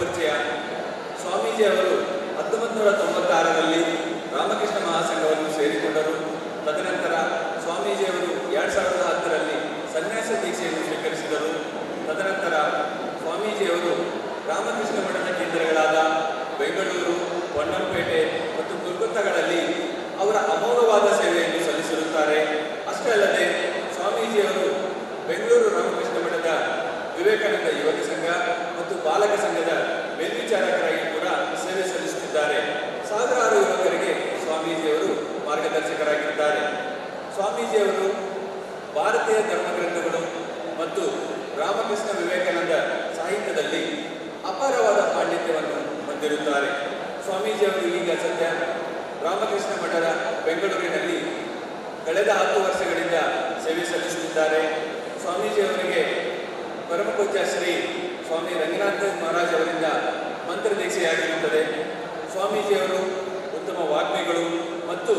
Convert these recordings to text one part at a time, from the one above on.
ಕಿರುಪರಿಚಯ ಸ್ವಾಮೀಜಿ ಅವರು ಹತ್ತೊಂಬತ್ತು ನೂರ ತೊಂಬತ್ತಾರರಲ್ಲಿ ರಾಮಕೃಷ್ಣ ಮಹಾಸಂಘವನ್ನು ಸೇರಿಕೊಂಡರು. ತದನಂತರ ಸ್ವಾಮೀಜಿಯವರು ಎರಡು ಸಾವಿರದ ಹತ್ತರಲ್ಲಿ ಸನ್ಯಾಸ ದೀಕ್ಷೆಯನ್ನು ಸ್ವೀಕರಿಸಿದರು. ತದನಂತರ ಸ್ವಾಮೀಜಿಯವರು ರಾಮಕೃಷ್ಣ ಮಠದ ಕೇಂದ್ರಗಳಾದ ಬೆಂಗಳೂರು ಪೊನ್ನಂಪೇಟೆ ಮತ್ತು ಕೋಲ್ಕತ್ತಾಗಳಲ್ಲಿ ಅವರ ಅಮೋಘವಾದ ಸೇವೆಯನ್ನು ಸಲ್ಲಿಸಿರುತ್ತಾರೆ. ಅಷ್ಟೇ ಅಲ್ಲದೆ ಸ್ವಾಮೀಜಿಯವರು ಬೆಂಗಳೂರು ರಾಮಕೃಷ್ಣ ಮಠದ ವಿವೇಕಾನಂದ ಯುವಕ ಸಂಘ ಬಾಲಕ ಸಂಘದ ಮೇಲ್ವಿಚಾರಕರಾಗಿ ಕೂಡ ಸೇವೆ ಸಲ್ಲಿಸುತ್ತಿದ್ದಾರೆ. ಸಾವಿರಾರು ಯುವಕರಿಗೆ ಸ್ವಾಮೀಜಿಯವರು ಮಾರ್ಗದರ್ಶಕರಾಗಿದ್ದಾರೆ. ಸ್ವಾಮೀಜಿಯವರು ಭಾರತೀಯ ಧರ್ಮಗ್ರಂಥಗಳು ಮತ್ತು ರಾಮಕೃಷ್ಣ ವಿವೇಕಾನಂದ ಸಾಹಿತ್ಯದಲ್ಲಿ ಅಪಾರವಾದ ಪಾಂಡಿತ್ಯವನ್ನು ಹೊಂದಿರುತ್ತಾರೆ. ಸ್ವಾಮೀಜಿಯವರು ಈಗ ಸದ್ಯ ರಾಮಕೃಷ್ಣ ಮಠದ ಬೆಂಗಳೂರಿನಲ್ಲಿ ಕಳೆದ ಹತ್ತು ವರ್ಷಗಳಿಂದ ಸೇವೆ ಸಲ್ಲಿಸುತ್ತಿದ್ದಾರೆ. ಸ್ವಾಮೀಜಿಯವರಿಗೆ ಪರಮಪೂಜ್ಯ ಶ್ರೀ ಸ್ವಾಮಿ ರಂಗನಾಥ ಮಹಾರಾಜ್ ಅವರಿಂದ ಮಂತ್ರದೀಕ್ಷೆಯಾಗಿರುತ್ತದೆ ಸ್ವಾಮೀಜಿಯವರು ಉತ್ತಮ ವಾಗ್ಮಿಗಳು ಮತ್ತು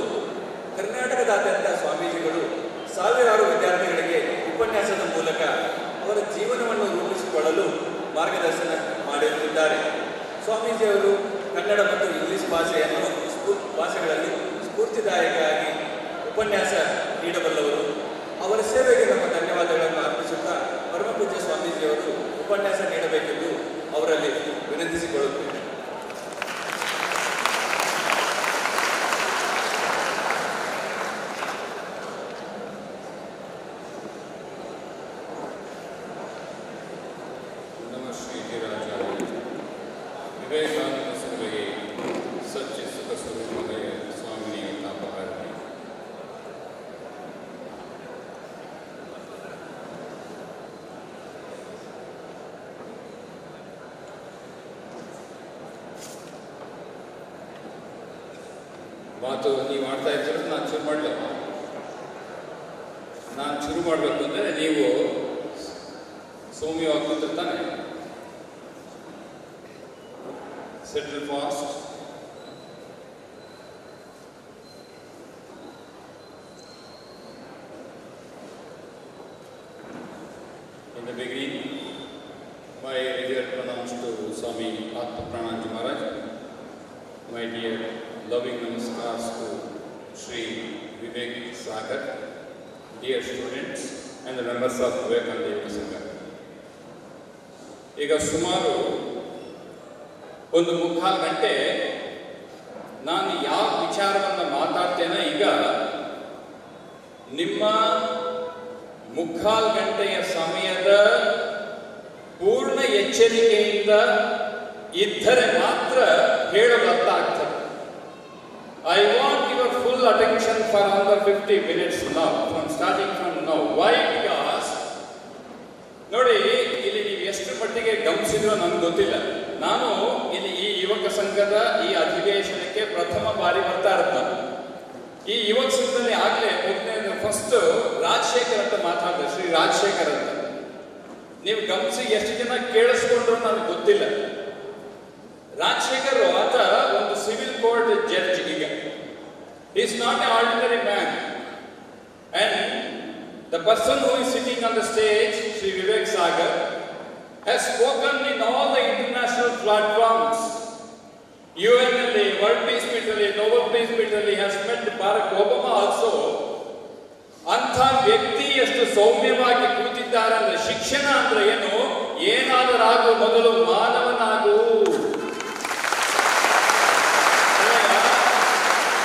ಕರ್ನಾಟಕದಾದ್ಯಂತ ಸ್ವಾಮೀಜಿಗಳು ಸಾವಿರಾರು ವಿದ್ಯಾರ್ಥಿಗಳಿಗೆ ಉಪನ್ಯಾಸದ ಮೂಲಕ ಅವರ ಜೀವನವನ್ನು ರೂಪಿಸಿಕೊಳ್ಳಲು ಮಾರ್ಗದರ್ಶನ ಮಾಡಿರುತ್ತಿದ್ದಾರೆ ಸ್ವಾಮೀಜಿಯವರು ಕನ್ನಡ ಮತ್ತು ಇಂಗ್ಲಿಷ್ ಭಾಷೆಯನ್ನು ಸ್ಫೂ ಭಾಷೆಗಳಲ್ಲಿ ಸ್ಫೂರ್ತಿದಾಯಕವಾಗಿ ಉಪನ್ಯಾಸ ನೀಡಬಲ್ಲವರು. ಅವರ ಸೇವೆಗೆ ನಮ್ಮ ಧನ್ಯವಾದಗಳನ್ನು ಅರ್ಪಿಸುತ್ತಾ ಪರಮಪೂಜ್ಯ ಸ್ವಾಮೀಜಿಯವರು ಉಪನ್ಯಾಸ ನೀಡಬೇಕೆಂದು ಅವರಲ್ಲಿ ವಿನಂತಿಸಿಕೊಳ್ಳುತ್ತೇವೆ ಮಾತು ನೀವು ಮಾಡ್ತಾ ಇದ್ದೀರ ನಾನು ಶುರು ಮಾಡಲಿಲ್ಲ ನಾನು ಶುರು ಮಾಡಬೇಕು ಅಂದರೆ ನೀವು ಸೌಮ್ಯವಾಗಿ ಕೂತಿರ್ತಾನೆ settle fast In the beginning, my revered pronouns to Swami Atma Prananji Maharaj, my dear loving namaskars to Sri Vivek Sagar, dear students and the members of Vivekananda Yoga Sangha. ಈಗ ಸುಮಾರು ಒಂದು ಮುಕ್ಕಾಲು ಗಂಟೆ ನಾನು ಯಾವ ವಿಚಾರವನ್ನು ಮಾತಾಡ್ತೇನೆ ಈಗ ನಿಮ್ಮ ಮುಕ್ಕಾಲು ಗಂಟೆಯ ಸಮಯದ ಪೂರ್ಣ ಎಚ್ಚರಿಕೆಯಿಂದ ಇದ್ದರೆ ಮಾತ್ರ ಹೇಳಲು ಅರ್ಥ ಆಗ್ತದೆ I want your full attention for under fifty minutes now from starting from now why because ನೋಡಿ, ಇಲ್ಲಿ ನೀವು ಎಷ್ಟು ಮಟ್ಟಿಗೆ ಗಮನಿಸಿದ್ರೋ ನನಗೆ ಗೊತ್ತಿಲ್ಲ. ನಾನು ಇಲ್ಲಿ ಈ ಯುವಕ ಸಂಘದ ಈ ಅಧಿವೇಶನಕ್ಕೆ ಪ್ರಥಮ ಬಾರಿ ಬರ್ತಾ ಇರ್ತಾನೆ ಈ ಯುವಕ ಸಂಘದಲ್ಲಿ ಆಗಲೇ ಮೊದಲನೇ ಫಸ್ಟ್ ರಾಜಶೇಖರ್ ಅಂತ ಮಾತಾಡಿದೆ, ಶ್ರೀ ರಾಜಶೇಖರ್ ಅಂತ. ನೀವು ಗಮನಿಸಿ ಎಷ್ಟು ಜನ ಕೇಳಿಸ್ಕೊಂಡ್ರು ನನಗೆ ಗೊತ್ತಿಲ್ಲ. ರಾಜಶೇಖರ್ ಆತ ಒಂದು ಸಿವಿಲ್ ಕೋರ್ಟ್ ಜಡ್ಜ್ ಈಗ. Is not a ordinary man And The person who is sitting on the stage, Sri Vivek Sagar, has spoken in all the international platforms. UNLA, World Peace Meeting, Nobel Peace Meeting, has met Barack Obama also. ಅಂಥ ವ್ಯಕ್ತಿ ಎಷ್ಟು ಸೌಮ್ಯವಾಗಿ ಕೂತಿದ್ದಾರೆ ಅಂದ್ರೆ ಶಿಕ್ಷಣ ಅಂದ್ರೆ ಏನು ಏನಾದರಾಗು ಮೊದಲು ಮಾನವನಾಗು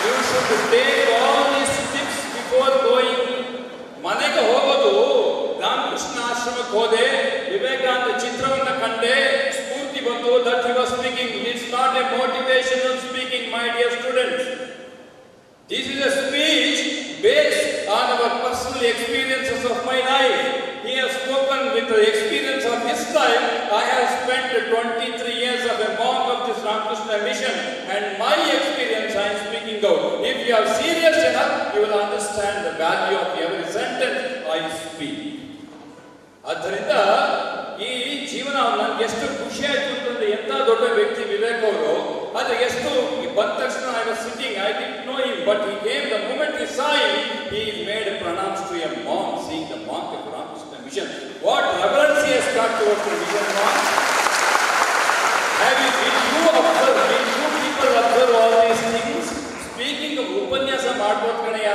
you should It's not a motivational speaking my dear students this is a speech based on our personal experiences of my life He has spoken with the experience of his life. I have spent 23 years of a monk of this Ramakrishna mission, and my experience I am speaking out. If you are serious enough, you will understand the value of every sentence I speak. ಆದ್ದರಿಂದ ಈ ಜೀವನ ನನ್ಗೆ ಎಷ್ಟು ಖುಷಿ ಆಯ್ತು ಅಂತಂದ್ರೆ ಎಂತ ದೊಡ್ಡ ವ್ಯಕ್ತಿ ವಿವೇಕ್ ಅವರು, ಆದ್ರೆ ಎಷ್ಟು ಬಂದ ತಕ್ಷಣ I was sitting I didn't know him but he came the moment he saw him he made pranams to a monk seeing the monk of Ramakrishna mission what reference he has got towards religion one have you, did you observe, did you people observe all these things? Speaking of ಉಪನ್ಯಾಸ ಮಾಡ್ಬೋದು ಕಣಯ್ಯ.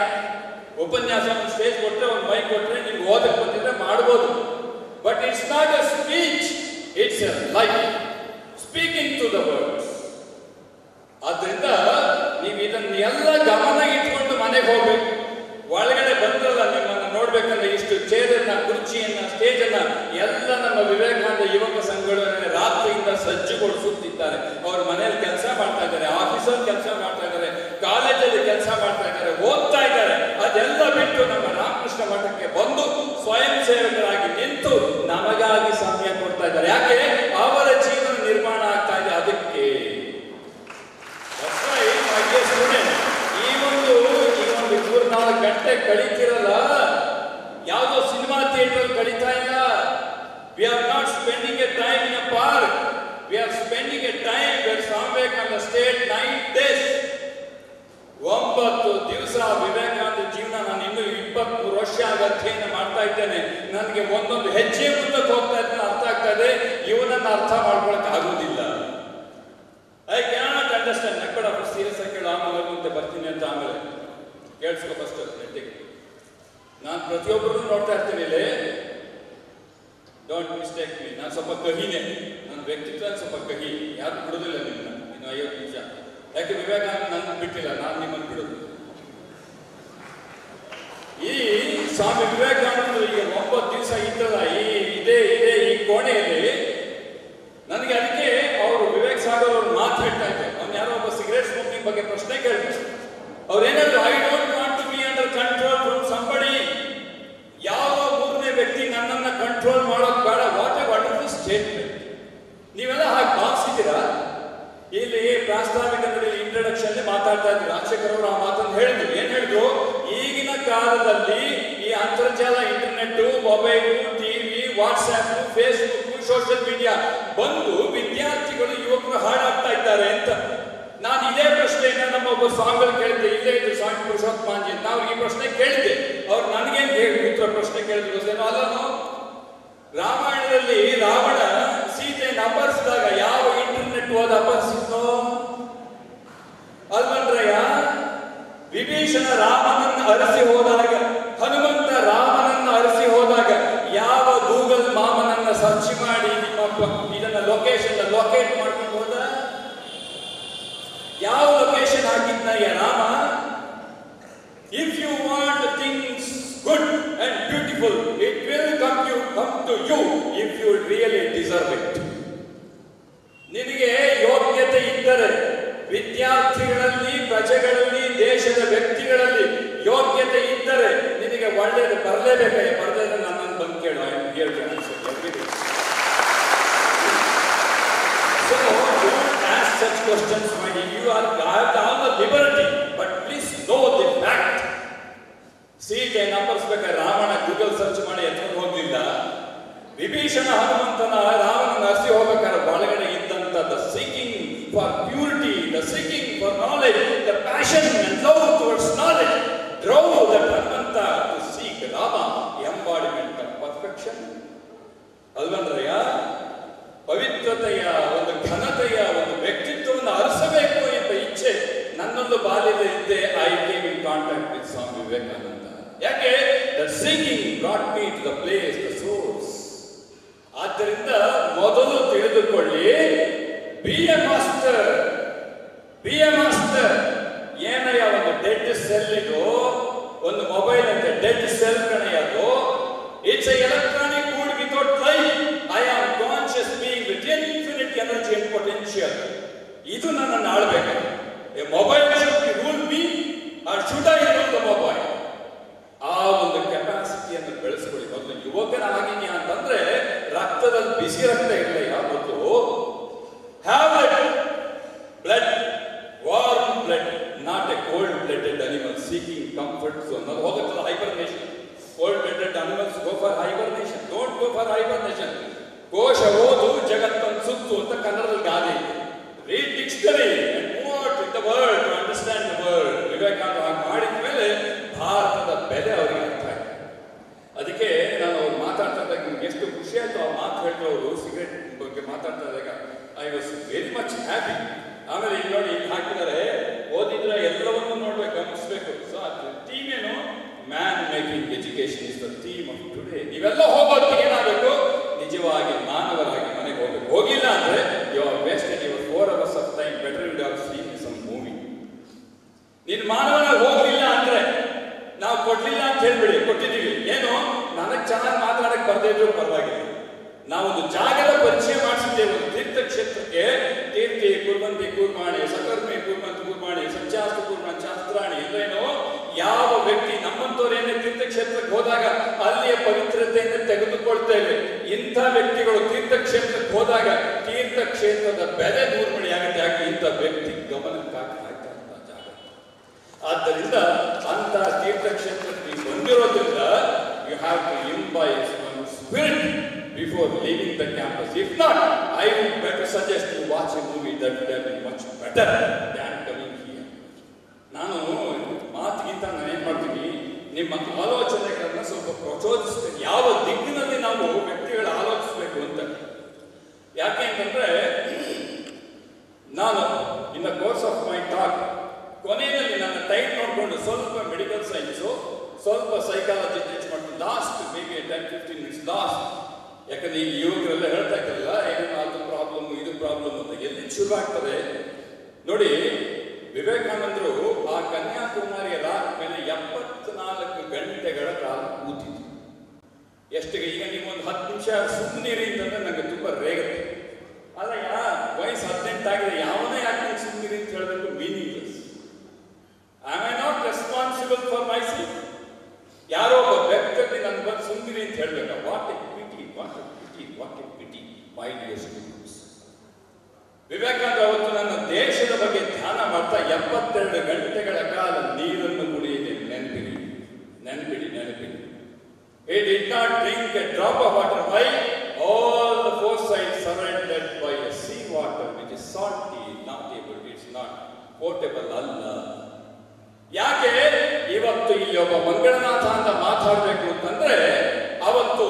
ಉಪನ್ಯಾಸ ಒಂದು stage ಕೊಟ್ರೆ, ಒಂದು mic ಕೊಟ್ರೆ, ನೀವು ಓದಕ್ಕೆ ಬಂದಿದ್ರೆ ಮಾಡ್ಬೋದು. But it's not a speech it's life speaking to the words ಆದ್ರಿಂದ ನೀವು ಇದನ್ನೆಲ್ಲ ಗಮನ ಇಟ್ಕೊಂಡು ಮನೆಗೆ ಹೋಗ್ಬೇಕು. ಒಳಗಡೆ ಬಂದ್ರಲ್ಲ ನಿಮ್ಮನ್ನು ನೋಡ್ಬೇಕಂದ್ರೆ ಇಷ್ಟು ಚೇರನ್ನ, ಕುರ್ಚಿಯನ್ನ ಸ್ಟೇಜ್ ಅನ್ನ ಎಲ್ಲ ನಮ್ಮ ವಿವೇಕಾನಂದ ಯುವಕ ಸಂಘಗಳು ರಾತ್ರಿಯಿಂದ ಸಜ್ಜುಗೊಳಿಸುತ್ತಿದ್ದಾರೆ. ಅವ್ರ ಮನೆಯಲ್ಲಿ ಕೆಲಸ ಮಾಡ್ತಾ ಇದ್ದಾರೆ, ಆಫೀಸಲ್ಲಿ ಕೆಲಸ ಮಾಡ್ತಾ ಇದ್ದಾರೆ, ಕಾಲೇಜಲ್ಲಿ ಕೆಲಸ ಮಾಡ್ತಾ ಇದ್ದಾರೆ, ಓದ್ತಾ ಇದ್ದಾರೆ. ಅದೆಲ್ಲ ಬಿಟ್ಟು ನಮ್ಮ ರಾಮಕೃಷ್ಣ ಮಠಕ್ಕೆ ಬಂದು ಸ್ವಯಂ ಸೇವಕರಾಗಿ ನಿಂತು ನಮಗಾಗಿ ಸಮಯ ಕೊಡ್ತಾ ಇದ್ದಾರೆ. ಯಾಕೆ? ಅವರ ಜೀವನ ನಿರ್ಮಾಣ ಆಗ್ತಾ ಇದೆ ಅದಕ್ಕೆ. ಈ ಒಂದು ಈ ಒಂದು ಮೂರ್ನಾಲ್ಕು ಗಂಟೆ ಕಳೀತಿರಲ್ಲ? ಯಾವುದೋ ಸಿನಿಮಾ ಥಿಯೇಟರ್ ಕಳೀತಾ ಇಲ್ಲ? We are not spending a time in a park we are spending a time the state nine days ಒಂಬತ್ತು ದಿವಸ ವಿವೇಕಾನಂದ ಜೀವನ ನಾನು ಇನ್ನೂ ಇಪ್ಪತ್ಮೂರು ವರ್ಷ ಆಗ ಅಧ್ಯಯನ ಮಾಡ್ತಾ ಇದ್ದೇನೆ. ನನಗೆ ಒಂದೊಂದು ಹೆಜ್ಜೆ ಮುಂದಕ್ಕೆ ಹೋಗ್ತಾ ಇದ್ದ ಅರ್ಥ ಆಗ್ತಾ ಇದೆ ಇವನನ್ನು ಅರ್ಥ ಮಾಡ್ಕೊಳಕ್ ಆಗುದಿಲ್ಲ. ಐ ಕ್ಯಾನಾಟ್ ಅಂಡರ್ಸ್ಟ್ಯಾಂಡ್ ನಕ್ಕಡ ಸೀರಿಯಸ್ ಆಗಿ ಆಮೇಲೆ ಮುಂದೆ ಬರ್ತೀನಿ ಅಂತ ಆಮೇಲೆ. ಕೇಳಿಸ್ಕೊ ಫಸ್ಟ್ ನೆಟ್ಟಿಗೆ. ನಾನು ಪ್ರತಿಯೊಬ್ಬರನ್ನು ನೋಡ್ತಾ ಇರ್ತೀನಿ ಇಲ್ಲಿ. ಡೋಂಟ್ ಮಿಸ್ಟೇಕ್ ಮೀ ನಾನು ಸ್ವಲ್ಪ ಕಹಿನೇ. ನನ್ನ ವ್ಯಕ್ತಿತ್ವ ಸ್ವಲ್ಪ ಕಹಿ. ಯಾರು ಬಿಡೋದಿಲ್ಲ ನಿಮಿಷ ಯಾಕೆ ವಿವೇಕಾನಂದ ನನ್ನ ಬಿಟ್ಟಿಲ್ಲ? ನಾನು ನಿಮ್ಮನ್ನು ಬಿಡೋದು. ಈ ಸ್ವಾಮಿ ವಿವೇಕಾನಂದ ಈಗ ಒಂಬತ್ತು ದಿವಸ ಇದ್ದಲ್ಲ, ಈ ಇದೇ ಇದೇ ಈ ಕೋಣೆಯಲ್ಲಿ ನನಗೆ ಅದಕ್ಕೆ ಅವರು ವಿವೇಕ್ ಸಾಗರ್ ಅವ್ರು ಮಾತು ಹೇಳ್ತಾ ಇದ್ದೆ ಅವ್ನು ಯಾರೋ ಒಬ್ಬ ಸಿಗರೇಟ್ ಸ್ಮೋಕಿಂಗ್ ಬಗ್ಗೆ ಪ್ರಶ್ನೆ ಕೇಳಿದ್ರು ಅವ್ರು ಏನಾದ್ರು I don't want to be under control from somebody ಯಾವ ಮೂರನೇ ವ್ಯಕ್ತಿ ನನ್ನನ್ನ ಕಂಟ್ರೋಲ್ ಮಾಡೋದು ಬೇಡ ವಾಟ್ ಎ ವಂಡರ್ಫುಲ್ ಸ್ಟೇಟ್ಮೆಂಟ್ ನೀವೆಲ್ಲ ಹಾಗೆ ಭಾವಿಸಿದ್ದೀರಾ ಇಲ್ಲಿ ಪ್ರಾಸ್ತಾವಿಕ ಇಂಟ್ರಡಕ್ಷನ್ ಮಾತಾಡ್ತಾ ಇದ್ರು ರಾಜಶೇಖರ್ ಅವರು ಆ ಮಾತನ್ನು ಹೇಳಿದ್ರು ಏನ್ ಹೇಳಿದ್ರು ಈಗಿನ ಕಾಲದಲ್ಲಿ ಈ ಅಂತರ್ಜಾಲ internet mobile TV WhatsApp Facebook, social media ಬಂದು ವಿದ್ಯಾರ್ಥಿಗಳು, ಯುವಕರು ಹಾಳಾಗ್ತಾ ಇದ್ದಾರೆ ಅಂತ. ನಾನು ಇದೇ ಪ್ರಶ್ನೆಯನ್ನ ನಮ್ಮ ಒಬ್ಬ ಸ್ವಾಮಿಗಳು ಕೇಳಿದ್ದೆ. ಇಲ್ಲೇ ಇದ್ರು ಸ್ವಾಮಿ ಪುರುಷೋತ್ತಮಾಂಜಿ ಅಂತ. ಅವ್ರಿಗೆ ಈ ಪ್ರಶ್ನೆ ಕೇಳಿದ್ದೆ. ಅವ್ರು ನನಗೇನು ಹೇಳಿ ಉತ್ತರ ಪ್ರಶ್ನೆ ಕೇಳಿದ್ರು. ಅಲ್ಲನು ರಾಮಾಯಣದಲ್ಲಿ ರಾವಣ ಸೀತೆಯನ್ನು ಅಪಹರಿಸಿದಾಗ ಯಾವ ಇಂಟರ್ನೆಟ್ ಹೋದ ಅಪಹರಿಸಿದ್ನೋ? ಅಲ್ವನ್ರಯ್ಯ ವಿಭೀಷಣ ರಾಮನನ್ನ ಅರಸಿ ಹೋದಾಗ, ಹನುಮಂತ ರಾಮನನ್ನ ಅರಸಿ ಹೋದಾಗ ಯಾವ ಗೂಗಲ್ ಮಾಮನನ್ನ ಸರ್ಚ್ ಮಾಡಿ ನಿಮ್ಮ ಇದನ್ನ ಲೊಕೇಶನ್ ಲೊಕೇಟ್ ಮಾಡ್ಕೊಂಡು ಹೋದ? ಯಾವ ಬರಲೇಬೇಕೆ ಬರದೇ ನನ್ನನ್ನು ಬಂದು ಕೇಳು I am here to answer everything So don't ask such questions, my dear. You are I have all the liberty, but please know the Sita ನಂಬರ್ಸ್ಬೇಕಾದ್ರೆ Ravana Google search ಮಾಡಿ ಎತ್ಕೊಂಡು ಹೋಗ್ಲಿಲ್ಲ. ವಿಭೀಷಣ ಹನುಮಂತನ ರಾವಣನ ಹಸಿ ಹೋಗ್ಬೇಕಾದ್ರೆ ಒಳಗಡೆ ಇದ್ದಂತ the seeking for purity the seeking for knowledge the passion and love towards knowledge drew the Hanumantha to seek Rama embodiment perfection ಅಲ್ವನ್ರಯ್ಯ ಪವಿತ್ರತೆಯ, ಒಂದು ಘನತೆಯ, ಒಂದು ವ್ಯಕ್ತಿತ್ವವನ್ನು ಅರಸಬೇಕು ಎಂಬ ಇಚ್ಛೆ ನನ್ನೊಂದು ಬಾಲ್ಯದ ಇದ್ದೆ I came in contact with Swami Vivekananda. ಯಾಕೆ? The singing got me to the place the source ಆದ್ದರಿಂದ ಮೊದಲು ತಿಳಿದುಕೊಳ್ಳಿ be a master be a master ಏನಯ್ಯ, ಒಂದು ಡೆಡ್ ಸೆಲ್ ಒಂದು ಮೊಬೈಲ್ ಅಂತ dead cell ಕಣೆಯದು it's a electronic good without life I am conscious being with infinite energy and potential ಇದು ನನ್ನನ್ನು ಆಳ್ಬೇಕು. A mobile should rule me or should I rule the mobile ಆ ಒಂದು ಕೆಪಾಸಿಟಿಯನ್ನು ಬೆಳೆಸ್ಕೊಳ್ಳಿ. ಒಂದು ಯುವಕನಾಗಿನಿ ಅಂತಂದ್ರೆ ರಕ್ತದಲ್ಲಿ ಬಿಸಿ ರಕ್ತ ಇರಲಿ ಯಾವತ್ತು have blood warm blood not a cold blooded animal seeking comfort zone ಅದು ಹೋಗುತ್ತಲ್ಲ hibernation cold blooded animals go for hibernation don't go for hibernation ಕೋಶ ಓದು ಜಗತ್ತನ್ನು ಸುತ್ತು ಅಂತ ಕನ್ನಡದಲ್ಲಿ ಗಾದೆ ಇದೆ read dictionary and what in the world to understand the world Vivekananda ಹಾಗೆ ಮಾಡಿದ ಮೇಲೆ ಭಾರತದ ಬೆಲೆ ಅವರಿಗೆ ಅರ್ಥ ಆಯ್ತು ಅದಕ್ಕೆ ನಾನು ಅವ್ರು ಮಾತಾಡ್ತಾ ಇದ್ದಾಗ ನಿಮ್ಗೆ ಎಷ್ಟು ಮಚ್ ಹ್ಯಾಪಿ ಆಮೇಲೆ ಇಲ್ಲಿ ನೋಡಿ ಇಲ್ಲಿ ಹಾಕಿದ್ದಾರೆ ಓದಿದ್ರೆ ಎಲ್ಲವನ್ನೂ ನೋಡ್ಬೇಕು ಗಮನಿಸ್ಬೇಕು ಸೊ ಅದು ಥೀಮ್ ಏನು man making education is the theme of today ನೀವೆಲ್ಲ ಹೋಗೋದಕ್ಕೆ ಏನಾಗಬೇಕು ನಿಜವಾಗಿ ಮಾನವರಾಗಿ ಮನೆಗೆ ಹೋಗ್ಬೇಕು ಹೋಗಿಲ್ಲ ಅಂದ್ರೆ you are wasted your four hours of time better you have seen some movie ನೀನು ಮಾನವನಾಗಿ ಹೋಗ್ಲಿಲ್ಲ ಅಂದ್ರೆ ನಾವು ಕೊಡ್ಲಿಲ್ಲ ಅಂತ ಹೇಳ್ಬಿಡಿ ಕೊಟ್ಟಿದ್ದೀವಿ ಏನು ನನಗೆ ಚೆನ್ನಾಗಿ ಮಾತಾಡಕ್ ಬರ್ದೇ ಇದ್ರು ಪರವಾಗಿಲ್ಲ ನಾವೊಂದು ಜಾಗದ ಪರಿಚಯ ಮಾಡಿಸಿದ್ದೇವೆ ಒಂದು ತೀರ್ಥಕ್ಷೇತ್ರಕ್ಕೆ ತೀರ್ಥಿ ಕುರ್ಬಂತಿ ಕೂರ್ಮಾಣಿ ಸಕರ್ಮಿ ಕುರ್ಮಂತಿ ಕೂರ್ಮಾಣಿ ಸಚ್ಚಾಸ್ತ್ರ ಕೂರ್ಮಾಣಿ ಶಾಸ್ತ್ರಾಣಿ ಇಲ್ಲೇನೋ ಯಾವ ವ್ಯಕ್ತಿ ನಮ್ಮಂತವರೇನೇ ತೀರ್ಥಕ್ಷೇತ್ರಕ್ಕೆ ಹೋದಾಗ ಅಲ್ಲಿಯ ಪವಿತ್ರತೆಯನ್ನು ತೆಗೆದುಕೊಳ್ತೇವೆ ಇಂಥ ವ್ಯಕ್ತಿಗಳು ತೀರ್ಥಕ್ಷೇತ್ರಕ್ಕೆ ಹೋದಾಗ ತೀರ್ಥಕ್ಷೇತ್ರದ ಬೆಲೆ ದೂರ್ಮಣಿಯಾಗುತ್ತೆ ಯಾಕೆ ಇಂಥ ವ್ಯಕ್ತಿ ಗಮನಕ್ಕಾಗಿ ಆಯ್ತಾ ಜಾಗ ಆದ್ದರಿಂದ ಅಂತ ತೀರ್ಥಕ್ಷೇತ್ರಕ್ಕೆ ನೀವು ಬಂದಿರೋದ್ರಿಂದ you have to imbibe one spirit before the campus. If not, not I better better suggest you a movie movie that have been much much better coming here ನಾನು ಮಾತಿಗಿಂತ ಮಾಡ್ತೀನಿ? ನಿಮ್ಮ ಆಲೋಚನೆಗಳನ್ನ ಸ್ವಲ್ಪ ಪ್ರಚೋದಿಸ್ಬೇಕು ಯಾವ ದಿಕ್ಕಿನಲ್ಲಿ ನಾವು ವ್ಯಕ್ತಿಗಳ ಆಲೋಚಿಸಬೇಕು ಅಂತ? ಯಾಕೆ ಅಂತಂದ್ರೆ ನಾನು in the course of my talk ಕೊನೆಯಲ್ಲಿ ನನ್ನ ಟೈಮ್ ನೋಡಿಕೊಂಡು ಸ್ವಲ್ಪ ಮೆಡಿಕಲ್ ಸೈನ್ಸು ಸ್ವಲ್ಪ ಸೈಕಾಲಜಿ ಟಚ್ ಮಾಡ್ತೀನಿ. Last maybe ten fifteen minutes last ಯಾಕಂದ್ರೆ ಈ ಯುವಕರೆಲ್ಲ ಹೇಳ್ತಾ ಇದ್ದಾರಲ್ಲ ಏನೋ ಅದು ಪ್ರಾಬ್ಲಮ್ ಇದು ಪ್ರಾಬ್ಲಮ್ ಅಂತ ಎಲ್ಲಿ ಶುರು ಆಗ್ತದೆ ನೋಡಿ, ವಿವೇಕಾನಂದರು ಆ ಕನ್ಯಾಕುಮಾರಿಯ ರಾತ್ರಿ ಮೇಲೆ ಎಪ್ಪತ್ನಾಲ್ಕು ಗಂಟೆಗಳ ಕಾಲ ಕೂತಿದ್ರು. ಎಷ್ಟಿಗೆ, ಈಗ ನೀವು ಒಂದು ಹತ್ತು ನಿಮಿಷ ಸುಮ್ಮನಿರಿ ಅಂತಂದ್ರೆ ನನಗೆ ತುಂಬಾ ರೇಗುತ್ತೆ ಅಲ್ಲ, ಯಾ, ವಯಸ್ಸು ಹದಿನೆಂಟಾಗಿದೆ ಯಾವನೇ ಯಾಕೆ ಸುಮ್ಮನೆ ಸುಮ್ಮನಿರಿ ಅಂತ ಹೇಳಬೇಕು meaningless I I not responsible for my seat ಯಾರೋ ಒಬ್ಬ ವ್ಯಕ್ತಿ ನನ್ನ ಬಂದು ಸುಮ್ಮನಿರಿ ಅಂತ ಹೇಳ್ಬೇಕು ವಾಟ್ ಮೈ ವಿವೇಕಾನಂದ ಅವತ್ತು ನನ್ನ ದೇಶದ ಬಗ್ಗೆ ಧ್ಯಾನ ಮಾಡ್ತಾ ಎಪ್ಪತ್ತೆರಡು ಗಂಟೆಗಳ ಕಾಲ ನೀರನ್ನು ಕುಡಿಯಿದೆ ನೆನಪಿಡಿ ನೆನಪಿಡಿ ನೆನಪಿಡಿ it did not drink a drop of water. Why? All the four sides surrounded by a sea water which is salty, not able, it's not potable ಅಲ್ಲ ಯಾಕೆ ಇವತ್ತು ಇಲ್ಲಿ ಒಬ್ಬ ಮಂಗಳನಾಥ ಅಂತ ಮಾತಾಡಬೇಕು ಅಂತಂದ್ರೆ ಅವತ್ತು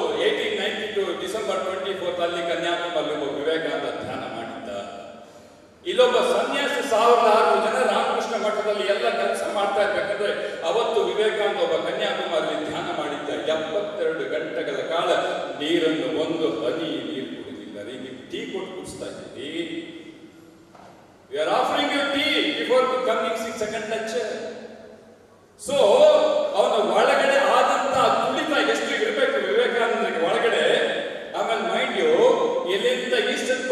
ಡಿಸೆಂಬರ್ ಟ್ವೆಂಟಿ ಫೋರ್ತ್ ಅಲ್ಲಿ ಕನ್ಯಾಕುಮಾರಿ ಒಬ್ಬ ವಿವೇಕಾನಂದ ಧ್ಯಾನ ಮಾಡಿದ್ದ. ಇಲ್ಲೊಬ್ಬ ಸನ್ಯಾಸಿ ಸಾವಿರದ ಆರು ಜನ ರಾಮಕೃಷ್ಣ ಮಠದಲ್ಲಿ ಎಲ್ಲ ಕೆಲಸ ಮಾಡ್ತಾ ಇರ್ಬೇಕಂದ್ರೆ ಅವತ್ತು ವಿವೇಕಾನಂದ ಒಬ್ಬ ಕನ್ಯಾಕುಮಾರಿ ಧ್ಯಾನ ಮಾಡಿದ್ದ ಎಪ್ಪತ್ತೆರಡು ಗಂಟೆಗಳ ಕಾಲ ನೀರನ್ನು ಒಂದು ಹನಿ ನೀರು ಕುಡಿದಿಲ್ಲ. ರೀ, ನೀವು ಟೀ ಕೊಟ್ಟು ಕುಡಿಸ್ತಾ ಇದ್ದೀರಿ. You are offering you tea before coming six second touch so ಅವನ ಒಳಗಡೆ ಆದಂತ ತುಳಿತ ಎಷ್ಟು ಇರಬೇಕು ವಿವೇಕಾನಂದರಿಗೆ ಒಳಗಡೆ ಆಮೇಲೆ ಮೈಂಡ್ ಯು ಎಲ್ಲಿಂದ ಈಸ್ಟರ್ನ್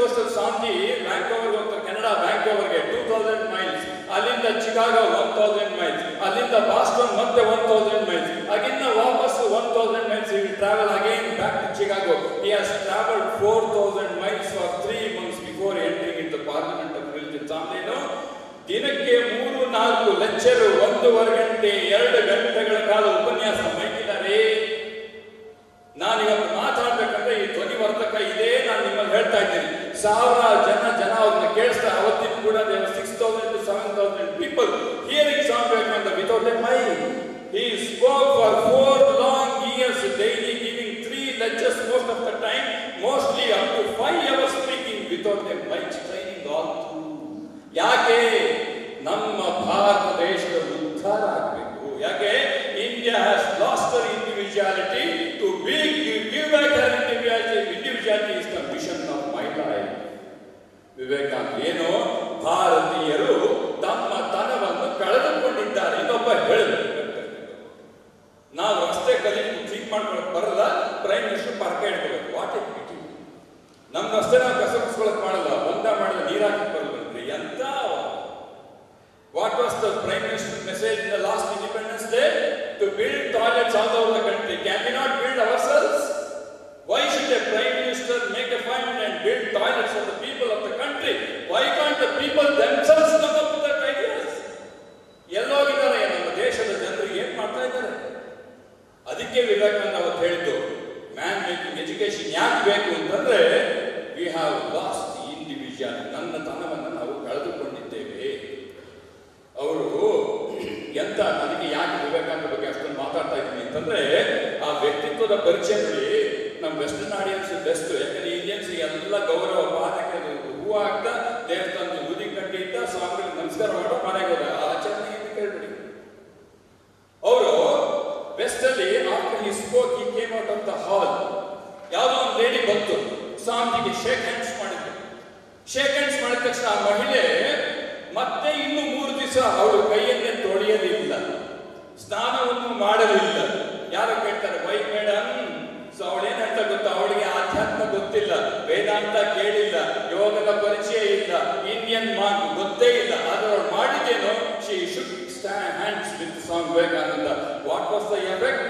ಶಾಂತಿ ಬ್ಯಾಂಕೋವರ್ಗೆ ಹೋಗ್ತಾರೆ. ಕೆನಡಾ ಬ್ಯಾಂಕೋವರ್ಗೆ ಟೂ ತೌಸಂಡ್ ಮೈಲ್ಸ್ ಅಲ್ಲಿಂದ ಚಿಕಾಗೋ ಒನ್ ತೌಸಂಡ್ ಮೈಲ್ಸ್ ಅಲ್ಲಿಂದ ಬಾಸ್ಟನ್ ಮತ್ತೆ ಒನ್ ತೌಸಂಡ್ ಮೈಲ್ಸ್ ಅಗಿನ್ನ ವಾಪಸ್ one thousand miles will travel again back to Chicago he has travelled four thousand miles for three months before entering in the parliament of religion ಆಮೇಲೆ ದಿನಕ್ಕೆ ಮೂರು ನಾಲ್ಕು lecture ಒಂದೂವರೆ ಗಂಟೆ, ಎರಡು ಗಂಟೆಗಳ ಕಾಲ ಉಪನ್ಯಾಸ ಮೈಕಿದ್ದಾರೆ. ನಾನು ಇವತ್ತು ಮಾತಾಡ್ಬೇಕಂದ್ರೆ ಈ ಧ್ವನಿವರ್ಧಕ ಇದೇ ನಾನು ನಿಮ್ಮಲ್ಲಿ ಹೇಳ್ತಾ ಇದ್ದೀನಿ ಸಾವಿರ ಜನ ಜನ ಅವ್ರನ್ನ ಕೇಳಿಸ್ತಾ ಅವತ್ತಿನ ಕೂಡ six thousand seven thousand people hearing song ಬೇಕಂತ without a my he spoke for four long years daily giving three lectures most of the time mostly up to five hours speaking without a mic training all. ಯಾಕೆ ನಮ್ಮ ಭಾರತ ದೇಶದ ಉದ್ಧಾರ ಆಗಬೇಕು? ಯಾಕೆ? India has lost individuality to be give back her individuality individuality is the mission of my life Vivekananda ಏನು ಭಾರತೀಯರು ತಮ್ಮ ತನವನ್ನು ಕಳೆದುಕೊಂಡಿದ್ದಾರೆ ಇನ್ನೊಬ್ಬ ಹೇಳಿದ್ರು ನಾವು ರಸ್ತೆ ಕಲಿ ಕ್ಲೀನ್ ಮಾಡ್ಕೊಳಕ್ ಬರಲ್ಲ ಪ್ರೈಮ್ ಮಿನಿಸ್ಟರ್ ಪಾರ್ಕ ಇಟ್ಕೋಬೇಕು ವಾಟ್ ಇಟ್ ಬಿಟಿ ನಮ್ಮ ರಸ್ತೆ ನಾವು ಕಸರಿಸ್ಕೊಳಕ್ ಮಾಡಲ್ಲ ಒಂದ ಮಾಡಲ್ಲ ನೀರ್ ಹಾಕಕ್ ಬರಲ್ಲ ಎಂತ what was the prime minister message in the last independence day to build toilets all over the country can we not build our selves Why should a prime minister make a fund and build toilets for the people of the country? Why can't the people themselves come up with that ideas? ಎಲ್ಲೋಗಿದ್ದಾರೆ ನಮ್ಮ ದೇಶದ ಜನರು ಏನ್ ಮಾಡ್ತಾ ಇದ್ದಾರೆ ಅದಕ್ಕೆ ವಿವೇಕಾನಂದ ಅವತ್ತು ಹೇಳಿದ್ದು ಮ್ಯಾನ್ ಮೇಕಿಂಗ್ ಎಜುಕೇಶನ್ ಯಾಕೆ ಬೇಕು ಅಂತಂದ್ರೆ ವಿ ಹ್ಯಾವ್ ಲಾಸ್ಟ್ ಇಂಡಿವಿಜುವಲ್ ನನ್ನ ತನವನ್ನು ನಾವು ಕಳೆದುಕೊಂಡಿದ್ದೇವೆ ಅವರು ಎಂತ ನನಗೆ ಯಾಕೆ ವಿವೇಕಾನಂದ ಬಗ್ಗೆ ಅಷ್ಟೊಂದು ಮಾತಾಡ್ತಾ ಇದ್ದೀನಿ ಅಂತಂದ್ರೆ ಆ ವ್ಯಕ್ತಿತ್ವದ ಪರಿಚಯ ನೋಡಿ ನಮ್ಮ ವೆಸ್ಟರ್ನ್ ಆಡಿಯನ್ಸ್ ಬೆಸ್ಟ್ ಯಾಕಂದ್ರೆ ಇಂಡಿಯನ್ಸ್ ಎಲ್ಲ ಗೌರವ ಪಾದಕ್ಕೆ ಹೂವು ಹಾಕ್ತಾ ದೇವಸ್ಥಾನ ಲೇಡಿ ಬಂತು ಸ್ವಾಮಿಜಿಗೆ ಶೇಕ್ ಹ್ಯಾಂಡ್ಸ್ ಮಾಡಿದ್ರು ಶೇಕ್ ಹ್ಯಾಂಡ್ಸ್ ಮಾಡಿದ ತಕ್ಷಣ ಆ ಮಹಿಳೆ ಮತ್ತೆ ಇನ್ನು ಮೂರು ದಿವಸ ಅವಳು ಕೈಯನ್ನೇ ತೊಳೆಯಲಿಲ್ಲ ಸ್ನಾನವನ್ನು ಮಾಡಲಿಲ್ಲ ಯಾರು ಕೇಳ್ತಾರೆ ವೈ ಮೇಡಮ್ ಸೊ ಅವಳೇನ್ ಹೇಳ್ತಾ ಗೊತ್ತಾ ಅವಳಿಗೆ ಆಧ್ಯಾತ್ಮ ಗೊತ್ತಿಲ್ಲ ವೇದಾಂತ ಕೇಳಿಲ್ಲ ಯೋಗದ ಪರಿಚಯ ಇಲ್ಲ ಇಂಡಿಯನ್ ಮಾರ್ಕ್ ಗೊತ್ತೇ ಇಲ್ಲ ಆದ್ರೆ ಅವಳು ಮಾಡಿದ್ದೇನು she shook hands with Swami Vivekananda what was the effect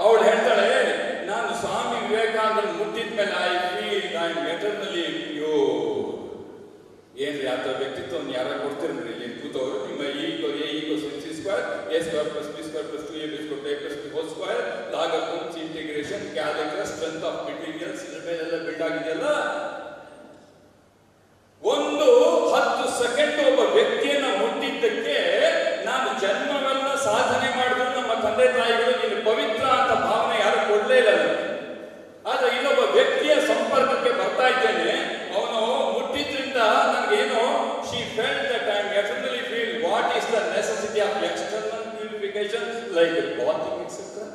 ಅವಳು ಹೇಳ್ತಾಳೆ ನಾನು ಸ್ವಾಮಿ ವಿವೇಕಾನಂದ ಮುಟ್ಟಿದ ಮೇಲೆ I feel I am eternally ಯೋ ಏನ್ರಿ ಆ ಥರ ವ್ಯಕ್ತಿತ್ವವನ್ನು ಯಾರ ಕೊಡ್ತಿರ್ರಿ ಇಲ್ಲಿ ಕೂತವರು ನಿಮ್ಮ ಈಗೋ a ego c square a square plus b square plus two a b square a plus b whole square logarithms integration calculus strength of materials ಇದ್ರ ಮೇಲೆಲ್ಲ ಬಿಲ್ಡ್ ಆಗಿದೆಯಲ್ಲ ಒಂದು ಹತ್ತು ಸೆಕೆಂಡ್ ಒಬ್ಬ ವ್ಯಕ್ತಿಯನ್ನ ಮುಟ್ಟಿದ್ದಕ್ಕೆ ನಾನು ಜನ್ಮವೆಲ್ಲ ಸಾಧನೆ ಮಾಡಿದ್ರು ನಮ್ಮ ತಂದೆ ತಾಯಿಗಳು ನೀನು ಪವಿತ್ರ ಅಂತ ಭಾವನೆ ಯಾರು ಕೊಡ್ಲೇ ಇಲ್ಲ ನನಗೆ. ಆದ್ರೆ ಇನ್ನೊಬ್ಬ ವ್ಯಕ್ತಿಯ ಸಂಪರ್ಕಕ್ಕೆ ಬರ್ತಾ ಇದ್ದೇನೆ ಅವನು ಮುಟ್ಟಿದ್ರಿಂದ ನನಗೇನು she felt that I am eternally feel what is the necessity of external purification like bathing etcetera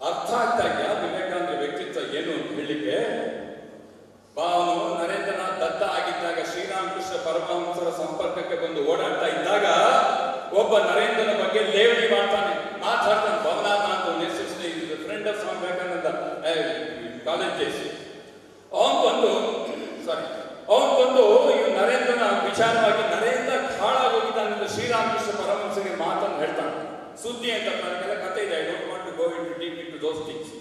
ಅರ್ಥ ಆಗ್ತಾ ಇದೆಯಾ ವಿವೇಕಾನಂದ ವ್ಯಕ್ತಿತ್ವ ಏನು ಅಂತ ಹೇಳಲಿಕ್ಕೆ ಅವನು ನರೇಂದ್ರನಾಥ್ ದತ್ತ ಆಗಿದ್ದಾಗ ಶ್ರೀರಾಮಕೃಷ್ಣ ಪರಮಹಂಸರ ಸಂಪರ್ಕಕ್ಕೆ ಬಂದು ಓಡಾಡ್ತಾ ಇದ್ದಾಗ ಒಬ್ಬ ನರೇಂದ್ರನ ಬಗ್ಗೆ ಲೇವಡಿ ಮಾಡ್ತಾನೆ ಮಾತಾಡ್ತಾನೆ ಭವನಾಥ ಅಂತ ಹೆಸರು friend of Swami Vivekananda college days ಅವನ್ ಬಂದು ಸಾರಿ ಅವನ್ ಬಂದು ಇವ್ ನರೇಂದ್ರನ ವಿಚಾರವಾಗಿ ನರೇಂದ್ರ ಹಾಳಾಗೋಗಿದ್ದಾನೆ ಅಂತ ಶ್ರೀರಾಮಕೃಷ್ಣ ಪರಮಹಂಸರಿಗೆ ಮಾತನ್ನು ಹೇಳ್ತಾನೆ ಸುದ್ದಿ ಅಂತ ನನಗೆಲ್ಲ ಕತೆ ಇದೆ I don't want to go in deep into those things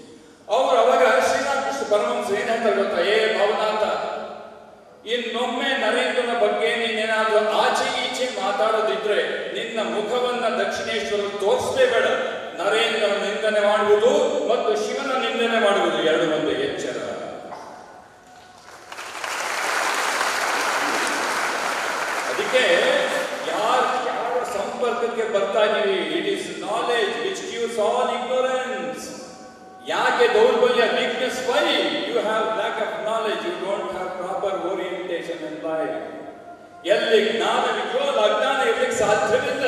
ಅವ್ರು ಅವಾಗ ಶ್ರೀರಾಮಕೃಷ್ಣ ಪರಮಹಂಸ ಏನ್ ಹೇಳ್ತಾರೆ ಗೊತ್ತಾ ಏ ಭವನಾಥ ಇನ್ನೊಮ್ಮೆ ನರೇಂದ್ರನ ಬಗ್ಗೆ ನೀನೇನಾದ್ರೂ ಆಚೆ ಈಚೆ ಮಾತಾಡೋದಿದ್ರೆ ನಿನ್ನ ಮುಖವನ್ನ ದಕ್ಷಿಣೇಶ್ವರ ತೋರಿಸಲೇಬೇಡ ನರೇಂದ್ರ ನಿಂದನೆ ಮಾಡುವುದು ಮತ್ತು ಶಿವನ ನಿಂದನೆ ಮಾಡುವುದು ಎರಡು ಒಂದೇ ಎಚ್ಚರ ಅದಕ್ಕೆ ಯಾರ ಯಾರ ಸಂಪರ್ಕಕ್ಕೆ ಬರ್ತಾ ಇದೀವಿ it is knowledge which gives all ignorance ದೌರ್ಬಲ್ಯ weakness Why? You have lack of knowledge. You don't have proper orientation in life. ಎಲ್ಲಿ ಜ್ಞಾನವಿದೆಯೋ ಅಲ್ಲಿ ಅಜ್ಞಾನ ಇರ್ಲಿಕ್ಕೆ ಸಾಧ್ಯವಿಲ್ಲ.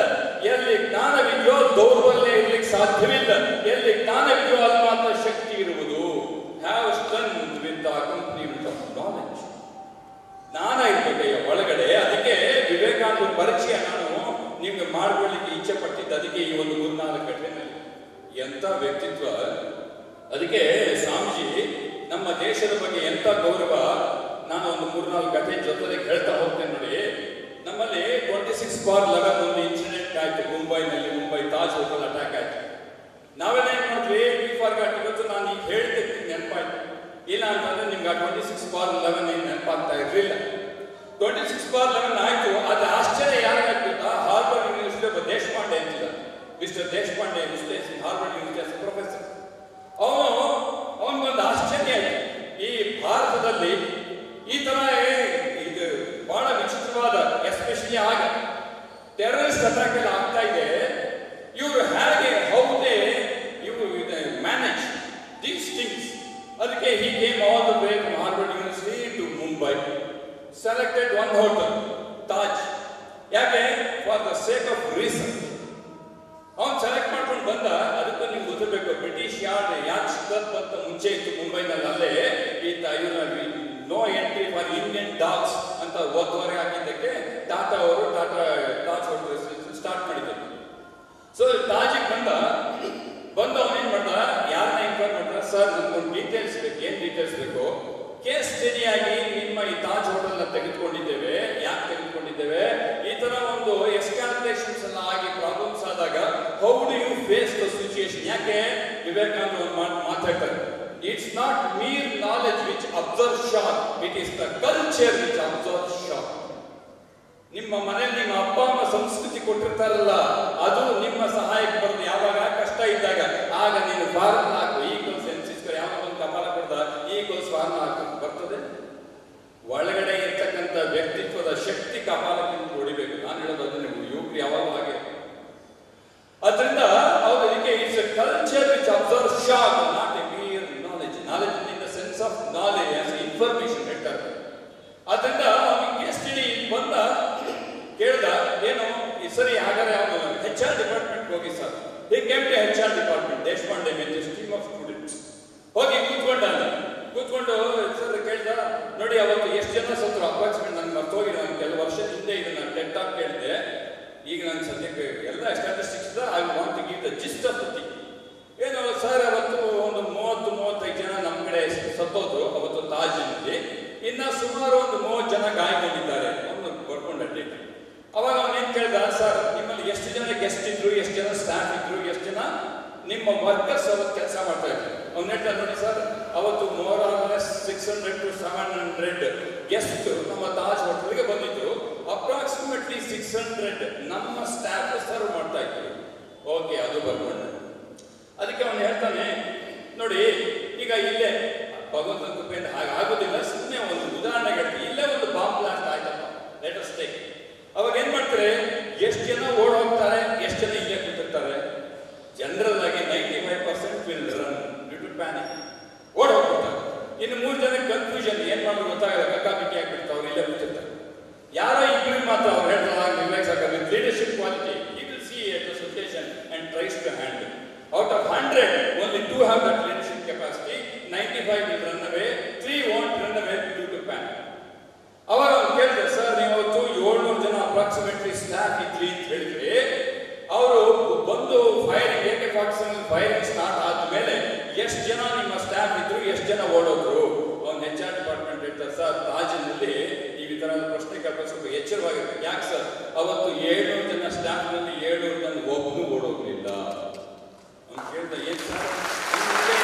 ಎಲ್ಲಿ ಜ್ಞಾನವಿದೆಯೋ ದೌರ್ಬಲ್ಯ ಇರ್ಲಿಕ್ಕೆ ಸಾಧ್ಯವಿಲ್ಲ. ಎಲ್ಲಿ ಜ್ಞಾನವಿದೆಯೋ ಅಲ್ಲಿ ಮಾತ್ರ ಶಕ್ತಿ ಇರುವುದು. Have strength with accompaniment of knowledge ಜ್ಞಾನ ಇರ್ಬೇಕಯ್ಯ ಒಳಗಡೆ. ಅದಕ್ಕೆ ವಿವೇಕಾನಂದ ಪರಿಚಯ ನಾನು ನಿಮ್ಗೆ ಮಾಡ್ಕೊಳ್ಳಿಕ್ಕೆ ಇಚ್ಛೆ ಪಟ್ಟಿದ್ದು. ಅದಕ್ಕೆ ಈ ಒಂದು ಮೂರ್ನಾಲ್ಕು ಘಟನೆಯಲ್ಲಿ ಎಂತ ವ್ಯಕ್ತಿತ್ವ? ಅದಕ್ಕೆ ಸ್ವಾಮೀಜಿ, ನಮ್ಮ ದೇಶದ ಬಗ್ಗೆ ಎಂತ ಗೌರವ ನಾನು ಒಂದು ಮೂರ್ನಾಲ್ಕು ಗಂಟೆ ಜೊತೆಗೆ ಹೇಳ್ತಾ ಹೋಗ್ತೇನೆ ನೋಡಿ. ನಮ್ಮಲ್ಲಿ ಟ್ವೆಂಟಿ ಸಿಕ್ಸ್ ಬಾರ್ ಲೆವೆನ್ ಒಂದು ಇನ್ಸಿಡೆಂಟ್ ಆಯ್ತು. ಮುಂಬೈನಲ್ಲಿ ಮುಂಬೈ ತಾಜ್ ಹೋಟೆಲ್ ಅಟ್ಯಾಕ್ ಆಯ್ತು. ನಾವೆಲ್ಲ ಏನ್ ಮಾಡಿದ್ವಿ ಇವತ್ತು ನಾನು ಈಗ ಹೇಳ್ತಿರ್ತೀನಿ ನೆನಪಾಯ್ತು. ಇಲ್ಲ ಅಂತಂದ್ರೆ ನಿಮ್ಗೆ ಆ ಟ್ವೆಂಟಿ ಸಿಕ್ಸ್ ಬಾರ್ ಲೆವೆನ್ ಏನು ನೆನಪಾಗ್ತಾ ಇರಲಿಲ್ಲ. ಟ್ವೆಂಟಿ ಸಿಕ್ಸ್ ಬಾರ್ ಲೆವೆನ್ ಆಯ್ತು. ಅದು ಆಶ್ಚರ್ಯ ಯಾರಿಗಾಯ್ತು ಗೊತ್ತಾ? ಹಾರ್ವರ್ಡ್ ಯೂನಿವರ್ಸಿಟಿ ಒಬ್ಬ ದೇಶಪಾಂಡೆ ಅಂತಿಲ್ಲ ಮಿಸ್ಟರ್ ದೇಶಪಾಂಡೆ ಮಿಸ್ಟೇಸ್ ಹಾರ್ವರ್ಡ್ ಯೂನಿವರ್ಸಿಟಿ ಪ್ರೊಫೆಸರ್ ಅವನು ಅವನಿಗೊಂದು ಆಶ್ಚರ್ಯ ಇದೆ ಈ ಭಾರತದಲ್ಲಿ ಈ ತರ ಇದು ಬಹಳ ವಿಚಿತ್ರವಾದ ಎಸ್ಪೆಷಲಿ ಆಗ ಟೆರರಿಸ್ಟ್ ಅಟ್ಯಾಕ್ ಎಲ್ಲ ಆಗ್ತಾ ಇದೆ. ಇವರು ಹೇಗೆ ಹೌದೇ, ಇವರು ಮ್ಯಾನೇಜ್ ದೀಸ್ ಥಿಂಗ್ಸ್ ಅದಕ್ಕೆ he came all the way from Harvard university to Mumbai. Selected one hotel Taj ಯಾಕೆ? For the sake of reason ಅವನು ಸೆಲೆಕ್ಟ್ ಮಾಡ್ಕೊಂಡು ಬಂದ, ಅದಕ್ಕೆ ನೀವು ಗೊತ್ತಿರಬೇಕು ಬ್ರಿಟಿಷ್ ಯಾರ್ಡ್ ಯಾಕೆ ಸಿಕ್ಕ ಅಂತ ಮುಂಚೆ ಇತ್ತು ಮುಂಬೈನಲ್ಲಿ ಅಲ್ಲೇ ಈತ ಇವನ no entry for Indian dogs ಅಂತ ಒತ್ತುವರೆ ಹಾಕಿದ್ದಕ್ಕೆ ಟಾಟಾ ಅವರು, ಟಾಟಾ ತಾಜ್ ಹೋಟೆಲ್ ಸ್ಟಾರ್ಟ್ ಮಾಡಿದ್ರು. ಸೊ ತಾಜಿಗೆ ಬಂದ. ಬಂದು ಅವನೇನ್ ಮಾಡ್ದ? ಯಾರನ್ನ ಇನ್ಫಾರ್ಮ್ ಮಾಡ್ದ? ಸರ್ ನಮ್ಗೊಂದು ಡೀಟೇಲ್ಸ್ ಬೇಕು. ಏನ್ ಡೀಟೇಲ್ಸ್ ಬೇಕು? ಕೇಸ್ ಸರಿಯಾಗಿ ನಿಮ್ಮ ಈ ತಾಜ್ ಹೋಟೆಲ್ನ ತೆಗೆದುಕೊಂಡಿದ್ದೇವೆ. ಯಾಕೆ ತೆಗೆದುಕೊಂಡಿದ್ದೇವೆ? ಈ ತರ ಒಂದು ಎಕ್ಸ್ಕ್ಯಾಲ್ಕುಲೇಷನ್ಸ್ ಎಲ್ಲ ಆಗಿ ಪ್ರಾಬ್ಲಮ್ಸ್ ಆದಾಗ how do you face the situation ಯಾಕೆ? ವಿವೇಕಾನಂದ ಮಾತಾಡ್ತಾರೆ it's not mere knowledge which absorb shock it is the culture which absorb shock ನಿಮ್ಮ ಮನೆಯಲ್ಲಿ ನಿಮ್ಮ ಅಪ್ಪ, ಅಮ್ಮ ಸಂಸ್ಕೃತಿ ಕೊಟ್ಟಿರ್ತಾರಲ್ಲ, ಅದು ನಿಮ್ಮ ಸಹಾಯಕ್ಕೆ ಬರುತ್ತೆ ಯಾವಾಗ? ಕಷ್ಟ ಇದ್ದಾಗ. ಆಗ ನೀನು ಫಾರ್ಮ್ ಹಾಕು. ಈ ಕೋಲ್ಸ್ ಎನ್ಸಿಸ್ಕರ್ ಯಾವ ಒಂದು ಕಪಾಲ ಕೊಡ್ದ? ಈ ಕೋಲ್ಸ್ ಫಾರ್ಮ್ ಹಾಕು. ಬರ್ತದೆ? ಒಳಗಡೆ ಇರ್ತಕ್ಕಂಥ ವ್ಯಕ್ತಿತ್ವದ ಶಕ್ತಿ ಕಪಾಲಕ್ಕೆ ಹೊಡಿಬೇಕು ನಾನು ಹೇಳೋದು ಅದನ್ನೇ ಯುವಕರು ಯಾವಾಗ ಅದರಿಂದ ಅವರು ಇದಕ್ಕೆ it's a culture which absorb shock not a mere knowledge. Knowledge in the sense of knowledge as information ಲೆಕ್ಕರ್ ಅದರಿಂದ ಅವನು ಕೇಸ್ ಸ್ಟಡಿ ಬಂದ, ಕೇಳ್ದ, ಏನು? ಸರಿ ಹಾಗಾದ್ರೆ ಅವನು ಹೆಚ್ ಆರ್ ಡಿಪಾರ್ಟ್ಮೆಂಟ್ ಹೋಗಿ sir. He came to H R department Deshpande with team of students ಹೋಗಿ ಕೂತ್ಕೊಂಡ ಕೂತ್ಕೊಂಡು ಸರ್ ಕೇಳ್ದ, ನೋಡಿ, ಅವತ್ತು ಎಷ್ಟು ಜನ ಸತ್ರು ಅಪಾಯಿಂಟ್ಮೆಂಟ್ ನನಗೆ ಮರ್ತೋಗಿ ನಾನು ಕೆಲವು ವರ್ಷದಿಂದ ಇದೆ ಇದನ್ನ ಟೆಟ್ ಆಗಿ ಕೇಳಿದೆ. ಈಗ ನಾನು ಸದ್ಯಕ್ಕೆ ಎಲ್ಲ ಸ್ಟ್ಯಾಟಿಸ್ಟಿಕ್ ಕಾಯ್ಕೊಂಡಿದ್ದಾರೆ ಅವನು ಬರ್ಕೊಂಡ ಅವಾಗ ಅವಾಗ ಅವನೇನು ಕೇಳಿದ? ಸರ್, ನಿಮ್ಮಲ್ಲಿ ಎಷ್ಟು ಜನ ಗೆಸ್ಟ್ ಇದ್ರು, ಎಷ್ಟು ಜನ ಸ್ಟಾಫ್ ಇದ್ರು, ಎಷ್ಟು ಜನ ನಿಮ್ಮ ವರ್ಕರ್ಸ್ ಅವತ್ತು ಕೆಲಸ ಮಾಡ್ತಾ ಇದ್ರು? ಅವ್ನು ಹೇಳ್ತಾರೆ ನೋಡಿ ಸರ್, ಅವತ್ತು more six hundred to seven hundred guest ನಮ್ಮ ತಾಜ್ ಹೋಟೆಲ್ಗೆ ಬಂದಿದ್ರು. ಅಪ್ರಾಕ್ಸಿಮೇಟ್ಲಿ ಸಿಕ್ಸ್ ಹಂಡ್ರೆಡ್ ನಮ್ಮ ಸ್ಟಾಫ್ ಸರ್ವ್ ಮಾಡ್ತಾ ಇದ್ರು. ಓಕೆ ಅದು ಬರ್ಕೊಂಡೆ. ಅದಕ್ಕೆ ಅವನು ಹೇಳ್ತಾನೆ, ನೋಡಿ, ಈಗ ಇಲ್ಲೇ ಭಗವಂತ ಕೃಪೆಯಿಂದ ಹಾಗಾಗೋದಿಲ್ಲ ಸುಮ್ಮನೆ ಒಂದು ಉದಾಹರಣೆ ಅವಾಗ ಏನ್ ಮಾಡ್ತಾರೆ? ಎಷ್ಟು ಜನ ಓಡ್ ಹೋಗ್ತಾರೆ, ಎಷ್ಟು ಜನ ಇಲ್ಲೇ ಕೂತಿರ್ತಾರೆ? ಜನರಲ್ ಆಗಿ ninety five percent will run due panic ಓಡ್ ಹೋಗ್ಬಿಡ್ತಾರೆ. ಇನ್ನು ಮೂರು ಜನ ಕನ್ಫ್ಯೂಷನ್ ಏನ್ ಮಾಡೋದು ಗೊತ್ತಾಗಲ್ಲ ಕಕ್ಕಾಬಿಕ್ಕಿ ಆಗ್ಬಿಡ್ತಾರೆ ಅವ್ರು ಇಲ್ಲೇ ಕೂತಿರ್ತಾರೆ. ಯಾರೋ ಇಬ್ಬರಿಗೆ ಮಾತ್ರ ಅವ್ರು ಹೇಳ್ತಾರೆ leadership quality it will see at association and tries to handle out of hundred only two have that leadership capacity ninety five will run away three won't run away due to pan ಅವಾಗ ಕೇಳಿದ್ರೆ ಆಗಿದ್ವಿ ಅಂತ ಹೇಳಿದ್ರೆ, ಅವರು ಬಂದು fire A K forty firing start ಆದ್ಮೇಲೆ ಎಷ್ಟು ಜನ ನಿಮ್ಮ ಸ್ಟಾಫ್ ಇದ್ರು, ಎಷ್ಟು ಜನ ಓಡೋದ್ರು? ಒಂದು ಎಚ್ ಆರ್ ಡಿಪಾರ್ಟ್ಮೆಂಟ್ ಇರ್ತಾರೆ ಸರ್, ತಾಜಿನಲ್ಲಿ ಈ ತರ ಪ್ರಶ್ನೆ ಕೇಳ್ಬೇಕು, ಸ್ವಲ್ಪ ಯಾಕೆ ಸರ್? ಅವತ್ತು ಏಳ್ನೂರು ಜನ ಸ್ಟಾಫ್ನಲ್ಲಿ ಏಳ್ನೂರು ಜನ ಒಬ್ಬನು ಓಡೋಗ್ಲಿಲ್ಲ. ಅಂತ ಕೇಳ್ದ, ಏನು sir?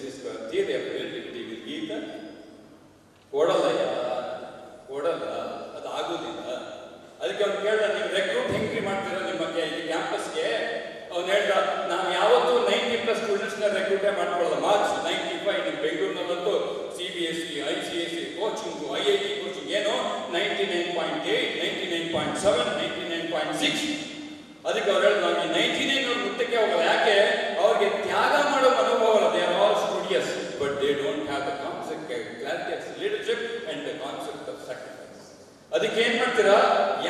Ego senses theory of relativity will give ಕೊಡಲ್ಲ ಅದು ಆಗೋದಿಲ್ಲ ಅದಕ್ಕೆ ಅವ್ನು ಕೇಳ್ದ ನೀವು ರೆಕ್ರೂಟ್ ಹೆಂಗ್ರಿ ಮಾಡ್ತೀರಾ ನಿಮ್ಮ ಕ್ಯಾಂಪಸ್ಗೆ ಅವ್ನು ಹೇಳ್ದ ನಾವು ಯಾವತ್ತೂ ನೈಂಟಿ ಪ್ಲಸ್ ಸ್ಟೂಡೆಂಟ್ಸ್ನ ರೆಕ್ರೂಟೇ ಮಾಡ್ಕೊಳ್ಳಲ್ಲ ಮಾರ್ಕ್ಸ್ ನೈಂಟಿ ಫೈವ್ ನಿಮ್ಮ ಬೆಂಗಳೂರಿನಲ್ಲಂತೂ C B S C I C S C coaching I I T coaching ಏನೋ ninety nine point eight ninety nine point seven ninety nine point six ಅದಕ್ಕೆ ಅವ್ರು ಹೇಳಿದ್ರು ನಾವು ನೈಂಟಿ ನೈನ್ ಅವ್ರ ಮುಟ್ಟಕ್ಕೆ ಹೋಗಲ್ಲ ಯಾಕೆ ಅವ್ರಿಗೆ ತ್ಯಾಗ ಮಾಡೋ ಮನೋಭಾವ they are all studious but they don't have the concept clarity of leadership and the concept of sacrifice ಅದಕ್ಕೆ ಏನ್ ಮಾಡ್ತೀರಾ?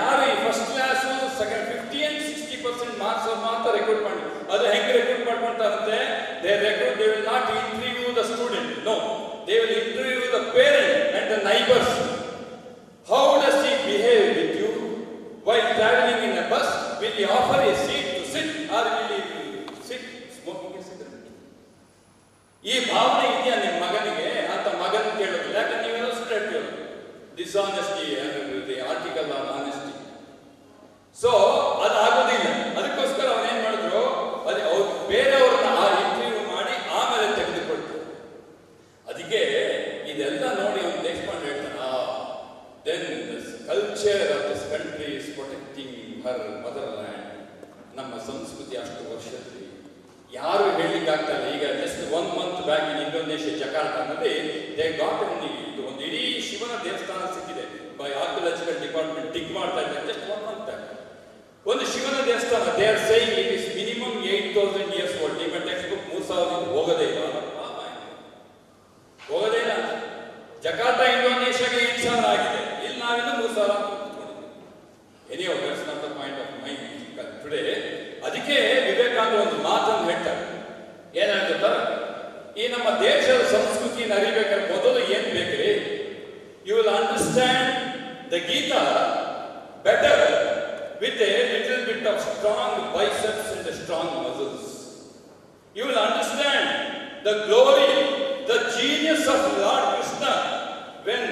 ಯಾರು ಈ first class second fifty and sixty percent marks ಮಾತ್ರ ರೆಕಾರ್ಡ್ ಮಾಡಿ. ಅದು ಹೆಂಗೆ record ಮಾಡ್ಕೊಂತಾರಂತೆ they record they will not interview the student no they will interview the parent and the neighbours how does he behave with you while traveling in a bus? Will you offer a seat to sit or will you sit smoking ಈ ಭಾವನೆ ಇದೆಯಾ ನಿಮ್ಮ ಮಗನಿಗೆ ಅಂತ ಮಗನ ಕೇಳೋದಿಲ್ಲ ಯಾಕಂದ್ರೆ ನೀವೆಲ್ಲ ಸುಳ್ಳು ಹೇಳ್ತೀವಿ ಡಿಸಾನೆಸ್ಟಿ ಏನಿರುತ್ತೆ ಆರ್ಟಿಕಲ್ ಆಫ್ ಆನೆಸ್ಟಿ ಸೊ ಅದಾಗೋದಿಲ್ಲ ಅದಕ್ಕೋಸ್ಕರ ಅವನೇನ್ ಮಾಡಿದ್ರು? ಅದೇ ಅವ್ರು ಬೇರೆಯವ್ರನ್ನ ಆ ಇಂಟರ್ವ್ಯೂ ಮಾಡಿ ಆಮೇಲೆ ತೆಗೆದುಕೊಳ್ತಾರೆ ಅದಕ್ಕೆ ಇದೆಲ್ಲ ನೋಡಿ ಅವನು ದೇಶಪಾಂಡೆ ಹೇಳ್ತಾನ then culture of this country is protecting her motherland ನಮ್ಮ ಸಂಸ್ಕೃತಿ ಅಷ್ಟು ವರ್ಷದಲ್ಲಿ ಯಾರು ಹೇಳಲಿಕ್ಕಾಗ್ತಾ ಇಲ್ಲ. ಈಗ just one month back in Indonesia ಜಕಾರ್ತಾನಲ್ಲಿ they got ಇದು ಒಂದು ಇಡೀ ಶಿವನ ದೇವಸ್ಥಾನ ಸಿಕ್ಕಿದೆ. ಬೈ ಆರ್ಕಿಯಾಲಜಿಕಲ್ ಡಿಪಾರ್ಟ್ಮೆಂಟ್ ಡಿಗ್ ಮಾಡ್ತಾ ಇದ್ದಾರೆ. ಜಸ್ಟ್ ಒನ್ ಮಂತ್ ಒಂದು ಶಿವನ ದೇವಸ್ಥಾನ they are saying it is minimum eight thousand years old ನಿಮ್ಮ ಟೆಕ್ಸ್ಟ್ ಬುಕ್ ಮೂರು ಸಾವಿರ ಹೋಗೋದೇ ಇಲ್ಲ. ಹೋಗೋದೇ ಇಲ್ಲ. ಜಕಾರ್ತಾ, ಇಂಡೋನೇಷ್ಯಾಗೆ ಎಂಟು ಸಾವಿರ ಆಗಿದೆ. ಇಲ್ಲಿ ನಾವಿನ್ನೂ ಮೂರು ಸಾವಿರ any that's not the point of my today ಅದಕ್ಕೆ ವಿವೇಕಾನಂದ ಒಂದು ಮಾತನ್ನು ಹೇಳ್ತಾರೆ. ಏನಾಗುತ್ತೆ ಈ ನಮ್ಮ ದೇಶದ ಸಂಸ್ಕೃತಿಯನ್ನು ಅರಿಬೇಕಾದ್ರೆ ಮೊದಲು ಏನ್ ಬೇಕ್ರಿ you will understand the Gita better with a little bit of strong biceps and strong muscles You will understand the glory, the genius of Lord Krishna when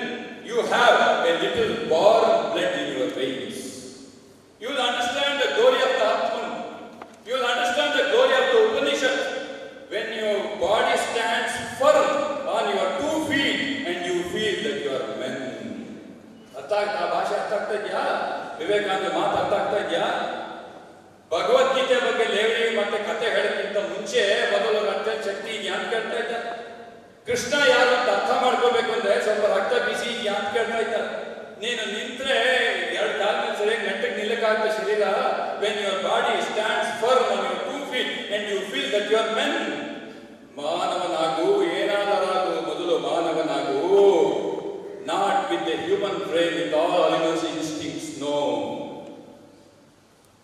you have a little warm blood in your veins. You will understand the glory of the Atman. You will understand the glory of the Upanishad when your body stands firm on your two feet and you feel that you are men. ಅರ್ಥ ಆಗ್ತಾ ಭಾಷೆ ಅರ್ಥ ಆಗ್ತಾ ಇದೆಯಾ? ವಿವೇಕಾನಂದ ಮಾತು ಅರ್ಥ ಆಗ್ತಾ ಇದೆಯಾ? ಭಗವದ್ಗೀತೆ ಬಗ್ಗೆ ಲೇವಡಿ ಮತ್ತೆ ಕತೆ ಹೇಳೋಕ್ಕಿಂತ ಮುಂಚೆ ಮೊದಲು ರಕ್ತ ಶಕ್ತಿ ಇದೆಯಾ ಅಂತ ಕೇಳ್ತಾ ಇದ್ದ. ಕೃಷ್ಣ ಯಾರು ಅಂತ ಅರ್ಥ ಮಾಡ್ಕೋಬೇಕು ಅಂದ್ರೆ ಸ್ವಲ್ಪ ರಕ್ತ ಬಿಸಿ ಇದೆಯಾ ಅಂತ ಕೇಳ್ತಾ ಇದ್ದ. ನೀನು ನಿಂತ್ರೆ ಎರಡು ಕಾಲ ಮೇಲೆ ಸರಿಯಾಗಿ ನೆಟ್ಟಗೆ ನಿಲ್ಲಕ್ಕಾಗ್ತ ಶರೀರ. When your body stands firm on your two feet and you feel that your men ಮಾನವನಾಗು ಏನಾದರಾಗು ಮೊದಲು ಮಾನವನಾಗು not with a human brain with all animals instincts no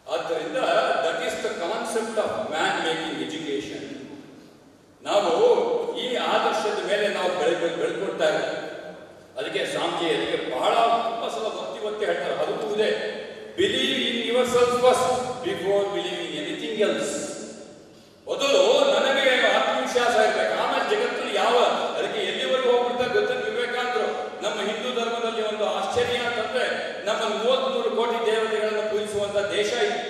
ಆದ್ದರಿಂದ that is the concept of man making education ನಾವು ಈ ಆದರ್ಶದ ಮೇಲೆ ನಾವು ಬೆಳೆ ಬೆಳ್ಕೊಳ್ತಾ ಇದ್ದೀವಿ ಅದಕ್ಕೆ ಸ್ವಾಮೀಜಿ ಅದಕ್ಕೆ ಬಹಳ ತುಂಬ ಸಲ ಒತ್ತಿ ಒತ್ತಿ ಹೇಳ್ತಾರೆ ಅದು ಇದೆ believe in yourself first before believe in anything else ಮೊದಲು ನನಗೆ ಆತ್ಮವಿಶ್ವಾಸ ಇರ್ಬೇಕು ಆಮೇಲೆ ಜಗತ್ತಲ್ಲಿ ಯಾವ ಅದಕ್ಕೆ ಎಲ್ಲಿವರೆಗೂ ಹೋಗ್ಬಿಡ್ತಾರೆ ಗೊತ್ತ ವಿವೇಕಾನಂದರು ನಮ್ಮ ಹಿಂದೂ ಧರ್ಮದಲ್ಲಿ ಒಂದು ಆಶ್ಚರ್ಯ ಅಂತಂದ್ರೆ ನಮ್ಮ ಮೂವತ್ಮೂರು ಕೋಟಿ ದೇವತೆಗಳನ್ನು ಪೂಜಿಸುವಂತ ದೇಶ ಇದು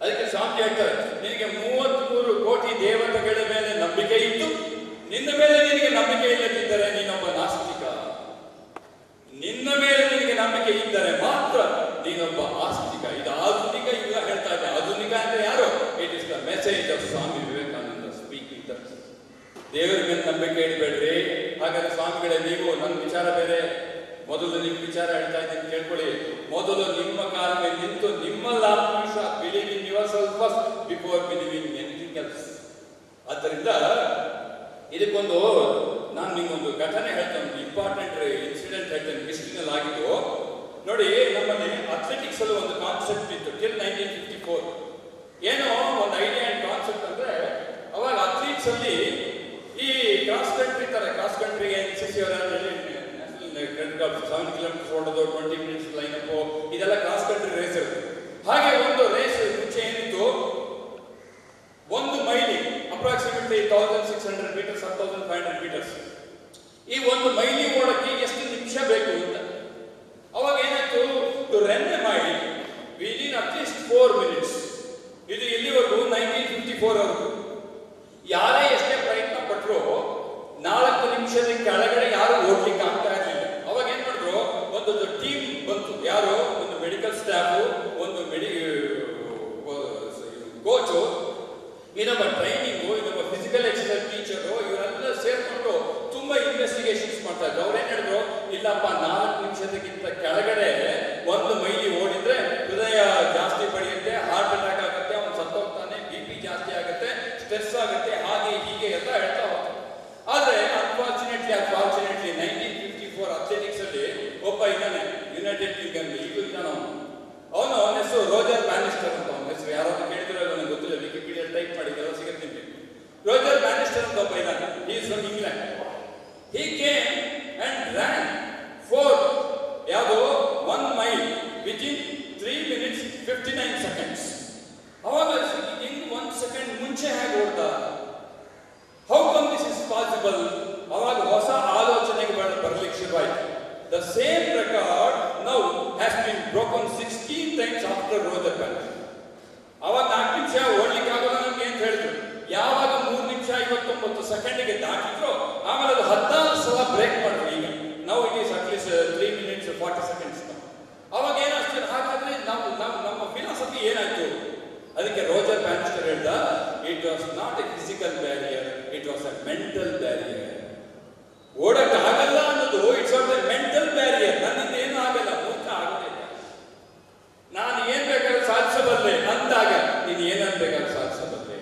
ಅದಕ್ಕೆ ಹೇಳ್ತಾರೆ ನಿನಗೆ ಮೂವತ್ಮೂರು ಕೋಟಿ ದೇವತೆಗಳ ಮೇಲೆ ನಂಬಿಕೆ ಇತ್ತು ನಿನ್ನ ಮೇಲೆ ನಿನಗೆ ನಂಬಿಕೆ ಇಲ್ಲದಿದ್ದರೆ ನೀನೊಬ್ಬ ನಾಸ್ತಿಕ ನಿನ್ನ ಮೇಲೆ ನಿನಗೆ ನಂಬಿಕೆ ಇದ್ದರೆ ಮಾತ್ರ ನೀನೊಬ್ಬ ಆಸ್ತಿಕ ಇದು ಆಧುನಿಕ ಯುಗ ಹೇಳ್ತಾ ಇದೆ ಆಧುನಿಕ ಅಂದ್ರೆ ಯಾರು it is the message of Swami Vivekananda speaking ದೇವರ ಮೇಲೆ ನಂಬಿಕೆ ಇಡಬೇಡ್ರಿ ಹಾಗಾದ್ರೆ ಸ್ವಾಮಿಗಳೇ ನೀವು ನನ್ನ ವಿಚಾರ ಬೇರೆ ಮೊದಲು ನಿಮ್ಮ ವಿಚಾರ ಹೇಳ್ತಾ ಇದ್ದೀನಿ ಕೇಳ್ಕೊಳ್ಳಿ ಮೊದಲು ನಿಮ್ಮ ಕಾಲ ಮೇಲೆ ನಿಂತು ನಿಮ್ಮಲ್ಲಿ ಆತ್ಮವಿಶ್ವಾಸ believe in yourself first before believe in anything else ಆದ್ದರಿಂದ ಇದಕ್ಕೊಂದು ನಾನು ನಿಮ್ಗೊಂದು ಘಟನೆ ಹೇಳ್ತೇನೆ ಒಂದು ಇಂಪಾರ್ಟೆಂಟ್ ಇನ್ಸಿಡೆಂಟ್ ಹೇಳ್ತೇನೆ ಹಿಸ್ಟ್ರಿನಲ್ಲಿ ಆಗಿದ್ದು ನೋಡಿ ನಮ್ಮಲ್ಲಿ ಅಥ್ಲೆಟಿಕ್ಸ್ ಅಲ್ಲಿ ಒಂದು ಕಾನ್ಸೆಪ್ಟ್ ಇತ್ತು ಟಿಲ್ ನೈನ್ಟೀನ್ ಫಿಫ್ಟಿ ಫೋರ್ ಏನೋ ಒಂದು ಐಡಿಯಾ ಅಂಡ್ ಕಾನ್ಸೆಪ್ಟ್ ಅಂದ್ರೆ ಅವಾಗ ಅಥ್ಲೀಟ್ಸ್ ಅಲ್ಲಿ ಈ ಕ್ರಾಸ್ ಕಂಟ್ರಿ ತರ cross country N C C seven kilometres ಓಡೋದು ಟ್ವೆಂಟಿ ಮಿನಿಟ್ಸ್ ಲೈನ್ ಅಪ್ ಇದೆಲ್ಲ ಕ್ರಾಸ್ ಕಂಟ್ರಿ ರೇಸ್ ಇರುತ್ತೆ. ಹಾಗೆ ಒಂದು ರೇಸ್ ಮುಂಚೆ ಏನಿತ್ತು? ಒಂದು mile approximately thousand six hundred metres thousand five hundred metres ಈ ಒಂದು ಮೈಲಿ ಓಡಕ್ಕೆ ಎಷ್ಟು ನಿಮಿಷ ಬೇಕು ಅಂತ? ಅವಾಗ ಏನಾಯ್ತು? To run mile within at least four minutes ಇದು ಇಲ್ಲಿವರೆಗೂ ನೈನ್ಟೀನ್ ಫಿಫ್ಟಿ ಫೋರ್ ಅವರು ಯಾರೇ ಎಷ್ಟೇ ಪ್ರಯತ್ನ ಪಟ್ಟರು ನಾಲ್ಕು ನಿಮಿಷದ ಕೆಳಗಡೆ ಯಾರು ಓಡ್ಲಿಕ್ಕೆ ಆಗ್ತಾ ಇರಲಿಲ್ಲ ಅವಾಗ ಏನ್ ಮಾಡಿದ್ರು ಒಂದು ಟೀಮ್ ಬಂತು ಯಾರು ಒಂದು ಮೆಡಿಕಲ್ ಸ್ಟಾಫ್ ಒಂದು ಮೆಡಿ ಕೋಚು ಇನ್ನೊಬ್ಬ ಟ್ರೈನಿಂಗು ನಿಮ್ಮ ಫಿಸಿಕಲ್ ಎಕ್ಸರ್ಸೈಸ್ ಟೀಚರು ಇವರೆಲ್ಲ ಸೇರ್ಕೊಂಡು ತುಂಬಾ ಇನ್ವೆಸ್ಟಿಗೇಷನ್ಸ್ ಮಾಡ್ತಾ ಇದ್ರು. ಅವ್ರೇನು ಹೇಳಿದ್ರು? ಇಲ್ಲಪ್ಪ, ನಾಲ್ಕು ನಿಮಿಷದಕ್ಕಿಂತ ಕೆಳಗಡೆ ಒಂದು ಮೈಲಿ ಓಡಿದ್ರೆ ಹೃದಯ ಜಾಸ್ತಿ ಬಡಿಯುತ್ತೆ ಹಾರ್ಟ್ ಅಟ್ಯಾಕ್ ಆಗುತ್ತೆ, ಅವ್ನು ಸತ್ತೋಗ್ತಾನೆ ಬಿ ಪಿ ಜಾಸ್ತಿ ಆಗುತ್ತೆ ಸ್ಟ್ರೆಸ್ ಆಗುತ್ತೆ, ಹಾಗೆ ಹೀಗೆ ಎಲ್ಲ ಹೇಳ್ತಾ ಹೋಗ್ತಾರೆ ಆದರೆ unfortunately unfortunately nineteen fifty four athletics ಅಲ್ಲಿ ಒಬ್ಬ ಇದ್ದಾನೆ ಯುನೈಟೆಡ್ ಕಿಂಗ್ಡಮ್ ಈಗಲೂ ಇದ್ದಾನೆ ಅವನು. ಅವನು, ಅವನ ಹೆಸರು ರೋಜರ್ ಬ್ಯಾನಿಸ್ಟರ್ ಅಂತ ಅವನ ಹೆಸರು. ಯಾರಾದ್ರೂ ಕೇಳಿದ್ರೆ ನನಗೆ ಗೊತ್ತಿಲ್ಲ ವಿಕಿಪೀಡಿಯಾ ಟೈಪ್ ಮಾಡಿ ಎಲ್ಲ ಸಿಗುತ್ತೆ ನಿಮಗೆ ರೋಜರ್ ಬ್ಯಾನಿಸ್ಟರ್ ಅಂತ ಒಬ್ಬ ಇದ್ದಾನೆ is from England he came and ran four ಯಾವುದು one mile within three minutes fifty nine seconds ಅವಾಗ ಇನ್ ಒನ್ ಸೆಕೆಂಡ್ ಮುಂಚೆ ಹೇಗೆ ಓಡ್ದ how come this is possible ಅವಾಗ ಹೊಸ ಆಲೋಚನೆಗೆ ಬರಲಿಕ್ಕೆ ಶುರುವಾಯಿತು the same record now has been broken sixteen times after Roger Bannister ಅವಾಗ ಐವತ್ತೊಂಬತ್ತು ಸೆಕೆಂಡ್ಗೆ ದಾಟಿದ್ರು, ಆಮೇಲೆ ಅದು ಹದಿನಾಲ್ಕು ಸಲ ಬ್ರೇಕ್ ಮಾಡಿದ್ರು ಈಗ. ನಾವು it is at least three minutes forty seconds ಅವಾಗ ಏನಾಗ್ತದೆ ಹಾಗಾದ್ರೆ ನಾವು ನಮ್ಮ ನಮ್ಮ ಫಿಲಾಸಫಿ ಏನಾಯ್ತು? ಅದಕ್ಕೆ ರೋಜರ್ ಬ್ಯಾನ್ಸ್ಟರ್ ಹೇಳ್ದ it was not a physical barrier it was a mental barrier ಓಡಕ್ಕೆ ಆಗಲ್ಲ ಅನ್ನೋದು it's of a mental barrier ನನ್ನಿಂದ ಏನೂ ಆಗಲ್ಲ ಮೂರ್ಖ ಆಗೋದಿಲ್ಲ ನಾನು ಏನ್ ಬೇಕಾದ್ರೂ ಸಾಧಿಸಬಲ್ಲೆ ಅಂದಾಗ ನೀನು ಏನನ್ ಬೇಕಾದ್ರೂ ಸಾಧಿಸಬಲ್ಲೆ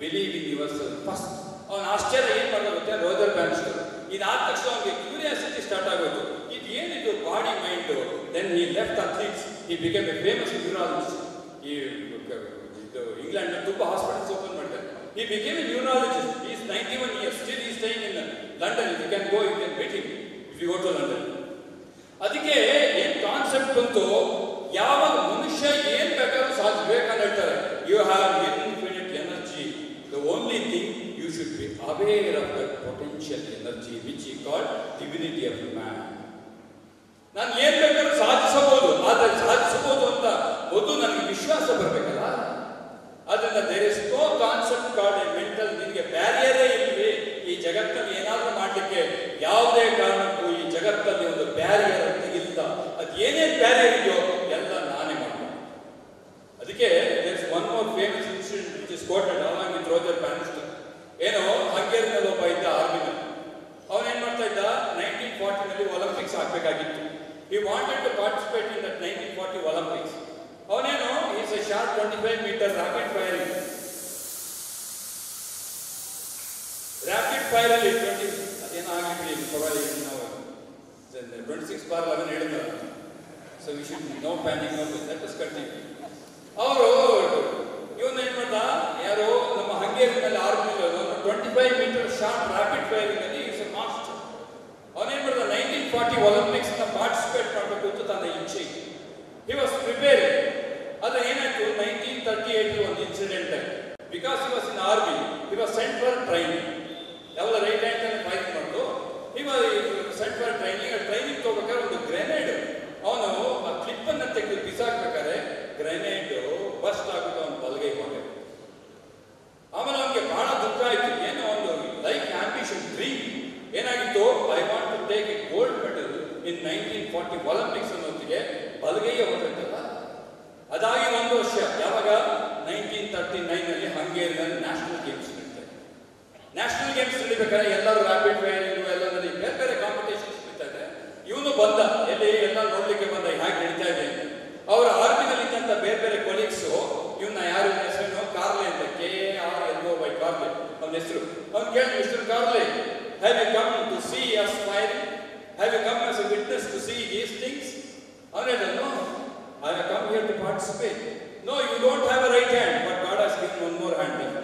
believe in yourself first ಅವನ ಆಶ್ಚರ್ಯ ಏನ್ ಮಾಡ್ದ ಗೊತ್ತಾ ರೋಜರ್ ಬ್ಯಾನಿಸ್ಟರ್ ಇದಾದ ತಕ್ಷಣ ಅವನಿಗೆ ಕ್ಯೂರಿಯಾಸಿಟಿ ಸ್ಟಾರ್ಟ್ ಆಗೋಯ್ತು. ಇದು ಏನಿದು body mind then he left athletes he become a famous neurologist ಈ ಇದು ಇಂಗ್ಲೆಂಡ್ ತುಂಬಾ ಹಾಸ್ಪಿಟಲ್ಸ್ ಓಪನ್ ಮಾಡಿದ್ದಾರೆ. He became a neurologist is ninety one years still he stay in London you can go you can meet him if you go to London ಅದಕ್ಕೆ ಏನ್ concept ಬಂತು? ಯಾವಾಗ ಮನುಷ್ಯ ಏನ್ ಬೇಕಾದ್ರೂ ಸಾಧಿಸಬೇಕಂತ ಹೇಳ್ತಾರೆ. You have infinite energy the only thing you be aware of that potential potential energy he called divinity of man ನಾನು ಏನ್ ಬೇಕಾದ್ರೂ ಸಾಧಿಸಬಹುದು, ಆದರೆ ಸಾಧಿಸಬಹುದು ಅಂತ ಮೊದಲು ನನಗೆ ವಿಶ್ವಾಸ ಬರಬೇಕಲ್ಲ? ಅದರಿಂದ there is concept called a mental ನಿನಗೆ ಬ್ಯಾರಿಯರೇ ಇಲ್ವಿ ಈ ಜಗತ್ತಲ್ಲಿ ಏನಾದರೂ ಮಾಡ್ಲಿಕ್ಕೆ ಯಾವುದೇ ಕಾರಣಕ್ಕೂ ಈ ಜಗತ್ತಲ್ಲಿ ಒಂದು ಬ್ಯಾರಿಯರ್ ಅಂತ ಇಲ್ಲ. ಅದು ಏನೇನ್ ಬ್ಯಾರಿಯರ್ ಇದೆಯೋ ಎಲ್ಲ ನಾನೇ ಮಾಡ್ತೀನಿ ಅದಕ್ಕೆ there's one more famous incident which is quoted with Roger Bannister ಏನೋ ಹಂಗೇರಿನಲ್ಲಿ ಒಬ್ಬ ಇದ್ದ ಆರ್ಮಿನ ಅವನೇನ್ ಮಾಡ್ತಾ ಇದ್ದ? ನೈನ್ಟೀನ್ ಫಾರ್ಟಿನಲ್ಲಿ Olympics ಆಗ್ಬೇಕಾಗಿತ್ತು. He wanted to participate in that nineteen forty Olympics ಅವನೇನು is a short twenty five metre rocket firing rapid fire ಅಲ್ಲಿ ಟ್ವೆಂಟಿ ಅದೇನೋ ಆಗಿಬಿಡಿ ಪರವಾಗಿ ನಾವು ಟ್ವೆಂಟಿ ಸಿಕ್ಸ್ ಬಾರ್ ಲೆವೆನ್ ಹೇಳಿದ್ನಲ್ಲ. So we should no panning no let us continue ಅವರು ಒಲಿಂಪಿಕ್ಸ್ನ participate ಮಾಡಬೇಕು ಅಂತ ತನ್ನ ಇಚ್ಛೆ ಹಿ ವಾಸ್ ಪ್ರಿಪೇರ್ ಆದ್ರೆ ಏನಾಯ್ತು? ನೈನ್ಟೀನ್ ತರ್ಟಿ ಏಟ್ ಒಂದು incident because he was in army he was sent for training ಎಲ್ಲ ರೈಟ್ ಹ್ಯಾಂಡ್ ಅಲ್ಲಿ ಫೈಟ್ ಮಾಡ್ತು he was sent for training training ತಗೋಬೇಕಾದ್ರೆ ಒಂದು ಗ್ರೆನೇಡ್ ಅವನು ಆ ಕ್ಲಿಪ್ ಅನ್ನ ತೆಗೆದು ಬಿಸಾಕ್ಬೇಕಾದ್ರೆ ಗ್ರೆನೇಡ್ ಬಸ್ಟ್ ಆಗುತ್ತೆ ಅವನು ಬಲಗೈ ಹೋಗಿ ಆಮೇಲೆ ಅವನಿಗೆ ಬಹಳ ದುಃಖ ಆಯಿತು. ಏನೋ ಒಂದು ಲೈಕ್ ಆಂಬಿಷನ್ ಡ್ರೀಮ್ ಏನಾಗಿತ್ತು? I want to take gold in nineteen forty Olympics ಅನ್ನೋತ್ತಿಗೆ ಬಲಗೈಗೆ ಹೋಗ್ಬೇಕಲ್ಲ ಅದಾಗಿ ಒಂದು ವರ್ಷ, ಯಾವಾಗ? ನೈನ್ಟೀನ್ ತರ್ಟಿ ನೈನಲ್ಲಿ ಹಂಗೇರಿಯಲ್ಲಿ ನ್ಯಾಷನಲ್ ಗೇಮ್ಸ್ ನಡೀತಾರೆ ನ್ಯಾಷನಲ್ ಗೇಮ್ಸ್ ನಡೀಬೇಕಾದ್ರೆ ಎಲ್ಲರೂ ರ್ಯಾಪಿಡ್ ಫೈರಿಂಗ್ ಎಲ್ಲ ನಡಿ ಬೇರೆ ಬೇರೆ ಕಾಂಪಿಟೇಷನ್ಸ್ ನಡೀತಾ ಇವನು ಬಂದ, ಎಲ್ಲಿ ಎಲ್ಲ ನೋಡ್ಲಿಕ್ಕೆ ಬಂದ ಹೇಗೆ ನಡೀತಾ ಇದೆ. ಅವರ ಆರ್ಮಿನಲ್ಲಿ ಇದ್ದಂತ ಬೇರೆ ಬೇರೆ ಕೊಲೀಗ್ಸು ಇವನ್ನ ಯಾರು ಹೆಸರು ಕಾರ್ಲೆ ಅಂತ K R L O Y Karoly. ಅವನ ಹೆಸರು. ಅವ್ನು ಕೇಳಿ Mister Karoly. Have you come to see us firing have you come as a witness to see these things? ಅವನು ಹೇಳಿದ no I have come here to participate no you don't have a right hand but God has given one more hand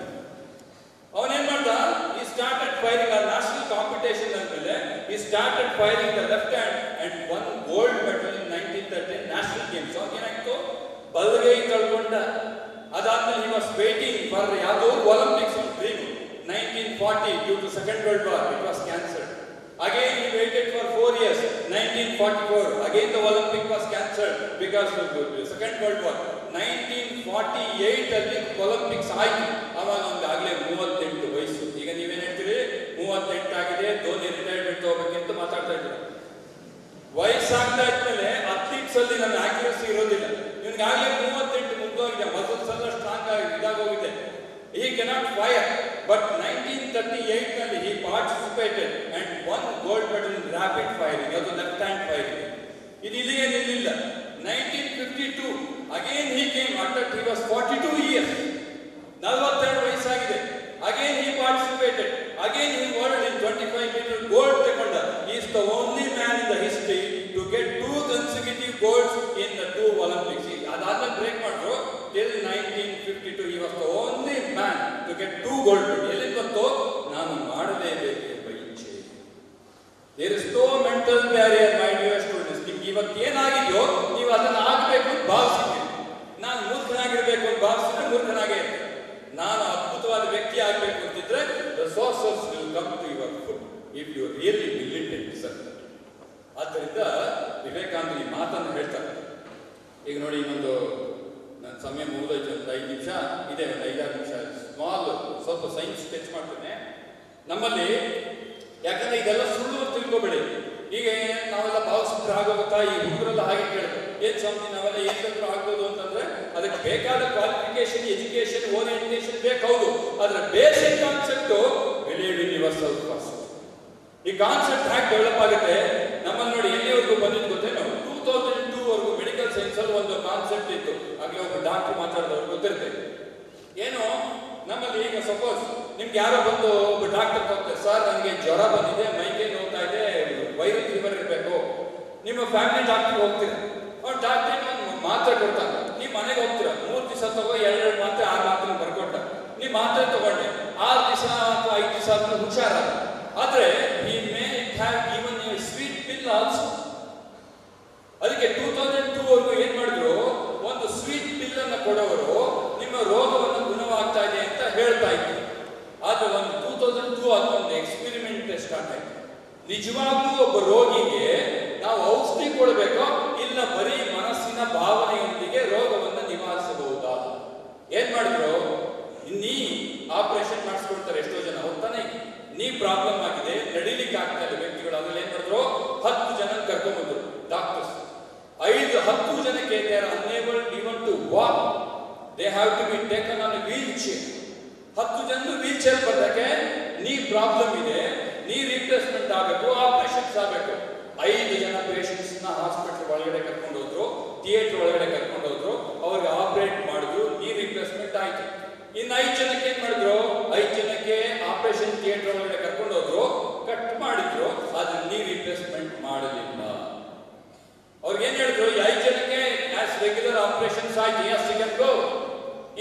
ಅವನೇನ್ ಮಾಡ್ದ he started firing ಆ national competition ಅಂದ್ಮೇಲೆ he started firing the left hand and won gold medal in nineteen thirteen national games ಏನಾಯ್ತು ಬಲಗೈ ಕಳ್ಕೊಂಡ ಅದಾದ್ಮೇಲೆ he was waiting for ಯಾವುದೋ Olympics ಒಂದು dream nineteen forty due to second world war it was cancelled Again, he waited for four years. 1944, again the Olympic was cancelled because of the Second World War. 1948 ಅಲ್ಲಿ Olympics ಆಯ್ತು. ಅವಾಗ ಒಂದು ಆಗಲೇ ಮೂವತ್ತೆಂಟು ವಯಸ್ಸು. ಈಗ ನೀವೇನು ಹೇಳ್ತೀರಿ ಮೂವತ್ತೆಂಟಾಗಿದೆ ಧೋನಿ ರಿಟೈರ್ಮೆಂಟ್ ಹೋಗ್ಬೇಕಂತ ಮಾತಾಡ್ತಾ ಇದ್ದಾರೆ. ವಯಸ್ಸಾಗ್ತಾ ಇದ್ಮೇಲೆ ಅಥ್ಲೀಟ್ಸ್ ಅಲ್ಲಿ ನನ್ನ ಆಕ್ಯುರಸಿ ಇರೋದಿಲ್ಲ. ನಿಮ್ಗೆ ಆಗಲೇ ಮೂವತ್ತೆಂಟು ಮುಗ್ದೋಗಿದೆ ಮಸಲ್ಸ್ ಎಲ್ಲ ಸ್ಟ್ರಾಂಗ್ ಆಗಿ ಇದಾಗೋಗಿದೆ. He cannot fire. But 1938 ನಲ್ಲಿ he participated and won gold medal in rapid firing. ಅದು ಲೆಫ್ಟ್ ಹ್ಯಾಂಡ್ ಫೈರಿಂಗ್ ಇದು ಇಲ್ಲಿಗೆ ನಿಲ್ಲಿಲ್ಲ 1952 again he came after he was 42 years. ನಲವತ್ತೆರಡು ವಯಸ್ಸಾಗಿದೆ. Again he participated again he world in twenty five metre gold ತಗೊಂಡ is the only man in the history to get two consecutive golds in the two Olympics ಅದಾದ್ಮೇಲೆ break ಮಾಡಿದ್ರು. Fifty two he was the only man to get two gold ಎಲ್ಲಿ ಗೊತ್ತೋ ನಾನು ಮಾಡಲೇಬೇಕು ಎಂಬ ಇಚ್ಛೆ there is no mental barrier my dear students ನಿಮ್ಗೆ ಇವತ್ತು ಏನಾಗಿದೆಯೋ ನೀವು ಅದನ್ನ ಆಗಬೇಕು ಅಂತ ಭಾವಿಸಿದ್ದೀರಿ ನಾನು ಮೂರ್ಖನಾಗಿರ್ಬೇಕು ಅಂತ ಭಾವಿಸಿದ್ರೆ ಮೂರ್ಖನಾಗೇ ನಾನು ಅದ್ಭುತವಾದ ವ್ಯಕ್ತಿ ಆಗಬೇಕು ಅಂತಿದ್ರೆ resources sources will come to your food if you really will sir ಆದ್ದರಿಂದ ವಿವೇಕಾನಂದ ಈ ಮಾತನ್ನು ಹೇಳ್ತಾರೆ. ಈಗ ನೋಡಿ ಇನ್ನೊಂದು ಸಮಯ ಮುಗಿದೋಯ್ತು ಒಂದು ಐದು ನಿಮಿಷ, ಇದೆ ಒಂದು ಐದಾರು ನಿಮಿಷ ಸ್ಮಾಲ್, ಸ್ವಲ್ಪ ಸೈನ್ಸ್ ಸ್ಕೆಚ್ ಮಾಡ್ತೇನೆ. ನಮ್ಮಲ್ಲಿ ಯಾಕಂದ್ರೆ ಇದೆಲ್ಲ ಸುಳ್ಳು ತಿಳ್ಕೊಬೇಡಿ. ಈಗ ನಾವೆಲ್ಲ ಭಾವಚಿತ್ರ ಆಗೋಗುತ್ತಾ ಈ ಹುಡುಗರೆಲ್ಲ ಹಾಗೆ ಕೇಳಿದ್ರು. ಏನ್ ಸ್ವಾಮಿ ನಾವೆಲ್ಲ ಏನಾದ್ರೂ ಆಗ್ಬೋದು ಅಂತಂದ್ರೆ ಅದಕ್ಕೆ ಬೇಕಾದ ಕ್ವಾಲಿಫಿಕೇಶನ್ ಎಜುಕೇಶನ್ ಓರಿಯಂಟೇಶನ್ ಬೇಕು ಆದ್ರೆ ಬೇಸಿಕ್ ಕಾನ್ಸೆಪ್ಟ್ ಬಿಲೀವ್ ಯೂನಿವರ್ಸಲ್ ಈ ಕಾನ್ಸೆಪ್ಟ್ ಹ್ಯಾಕ್ ಡೆವಲಪ್ ಆಗುತ್ತೆ? ನಮ್ಮಲ್ಲಿ ನೋಡಿ ಎಲ್ಲಿವರೆಗೂ ಬಂದಿದ್ದು ಗೊತ್ತೇನು? ಟೂ ತೌಸಂಡ್ ಟೂ ವರೆಗೂ ಮೆಡಿಕಲ್ ಸೈನ್ಸ್ ಅಲ್ಲಿ ಒಂದು ಕಾನ್ಸೆಪ್ಟ್ ಇತ್ತು. ಆಗಲೇ ಒಬ್ಬ ಡಾಕ್ಟರ್ ಮಾತಾಡಿದವ್ರು ಗೊತ್ತಿರುತ್ತೆ ಏನು? ನಮ್ಮಲ್ಲಿ ಈಗ ಸಪೋಸ್ ನಿಮ್ಗೆ ಯಾರೋ ಬಂದು ಒಬ್ಬ ಡಾಕ್ಟರ್ ಹೋಗ್ತಾರೆ ಸರ್, ನನಗೆ ಜ್ವರ ಬಂದಿದೆ ಮೈಗೆ ನೋಡ್ತಾ ಇದೆ ವೈರಲ್ ಫೀವರ್ ಇರಬೇಕು. ನಿಮ್ಮ ಫ್ಯಾಮಿಲಿ ಡಾಕ್ಟರ್ ಹೋಗ್ತೀರಾ? ಅವ್ರು ಡಾಕ್ಟರ್ ಮಾತ್ರೆ ಕೊಡ್ತಾನೆ. ನೀವು ಮನೆಗೆ ಹೋಗ್ತೀರಾ? ಮೂರು ದಿವಸ ತಗೋ, ಎರಡೆರಡು ಮಾತ್ರೆ, ಆರು ಮಾತ್ರೆ ಬರ್ಕೊಟ್ಟ. ನೀವು ಮಾತ್ರೆ ತಗೊಂಡೆ. ಆರು ದಿವಸ ಅಥವಾ ಐದು ದಿವಸ ಆದ್ಮೇಲೆ ಹುಷಾರ ಆದ್ರೆ he may have even sweet pill also ಅದಕ್ಕೆ ಟೂ ತೌಸಂಡ್ ಟೂ ವರೆಗೂ ಏನ್ ಮಾಡಿದ್ರು? ಒಂದು ಸ್ವೀಟ್ ಪಿಲ್ ಅನ್ನ ಕೊಡೋರು, ನಿಮ್ಮ ರೋಗವನ್ನು ಗುಣವಾಗ್ತಾ ಇದೆ ಅಂತ ಹೇಳ್ತಾ ಇದ್ರು. ಆದ್ರೆ ಒಂದು ಟೂ ತೌಸಂಡ್ ಟೂ ಅದೊಂದು ಎಕ್ಸ್ಪೆರಿಮೆಂಟ್ ಸ್ಟಾರ್ಟ್ ಆಯ್ತು. ನಿಜವಾಗ್ಲೂ ಒಬ್ಬ ರೋಗಿಗೆ ನಾವು ಔಷಧಿ ಕೊಡಬೇಕೋ? ಇಲ್ಲ ಬರೀ ಮನಸ್ಸಿನ ಭಾವನೆಯೊಂದಿಗೆ ರೋಗವನ್ನು ನಿವಾರಿಸಬಹುದಾ? ಏನ್ ಮಾಡಿದ್ರು? ನೀ ಆಪರೇಷನ್ ಮಾಡಿಸ್ಕೊಳ್ತಾರೆ ಎಷ್ಟೋ ಜನ, ಹೋಗ್ತಾನೆ. ನೀ ಪ್ರಾಬ್ಲಮ್ ಆಗಿದೆ ನಡಿಲಿಕ್ಕೆ ಆಗ್ತಾ ಇಲ್ಲ ವ್ಯಕ್ತಿಗಳು ಅದ್ರಲ್ಲಿ ಏನ್ ಮಾಡಿದ್ರು ಹತ್ತು ಜನ ಕರ್ಕೊಂಡ್ಬಂದ್ರು ಡಾಕ್ಟರ್ಸ್ ಐದು they are unable even to walk they have to be taken on wheelchair ಹತ್ತು ಜನರು ವೀಲ್ ಚೇರ್ ಬಂದಕ್ಕೆ ನೀ ಪ್ರಾಬ್ಲಮ್ ಇದೆ, ನೀ ರಿಪ್ಲೇಸ್ಮೆಂಟ್ ಆಗಬೇಕು ಆಪರೇಷನ್ಸ್ ಆಗಬೇಕು. ಐದು ಜನ ಪೇಷಂಟ್ಸ್ನ ಹಾಸ್ಪಿಟಲ್ ಒಳಗಡೆ ಕರ್ಕೊಂಡು ಹೋದ್ರು ಥಿಯೇಟರ್ ಒಳಗಡೆ ಕರ್ಕೊಂಡು ಹೋದ್ರು, ಅವ್ರಿಗೆ ಆಪರೇಟ್ ಮಾಡಿದ್ರು ನೀ ರಿಪ್ಲೇಸ್ಮೆಂಟ್ ಆಯ್ತು. ಇನ್ನು ಐದು ಜನಕ್ಕೆ ಏನ್ ಮಾಡಿದ್ರು? ಐದು ಜನಕ್ಕೆ ಆಪರೇಷನ್ ಥಿಯೇಟರ್ ಒಳಗಡೆ ಕರ್ಕೊಂಡು ಹೋದ್ರು ಕಟ್ ಮಾಡಿದ್ರು, ಆದ್ರೆ ನೀ ರಿಪ್ಲೇಸ್ಮೆಂಟ್ ಮಾಡಲಿಲ್ಲ. ಅವ್ರಿಗೆ ಏನ್ ಹೇಳಿದ್ರು? ಐದು ಜನಕ್ಕೆ ರೆಗ್ಯುಲರ್ ಆಪರೇಷನ್ಸ್ ಆಗಿ ಎಸ್ ಗೋ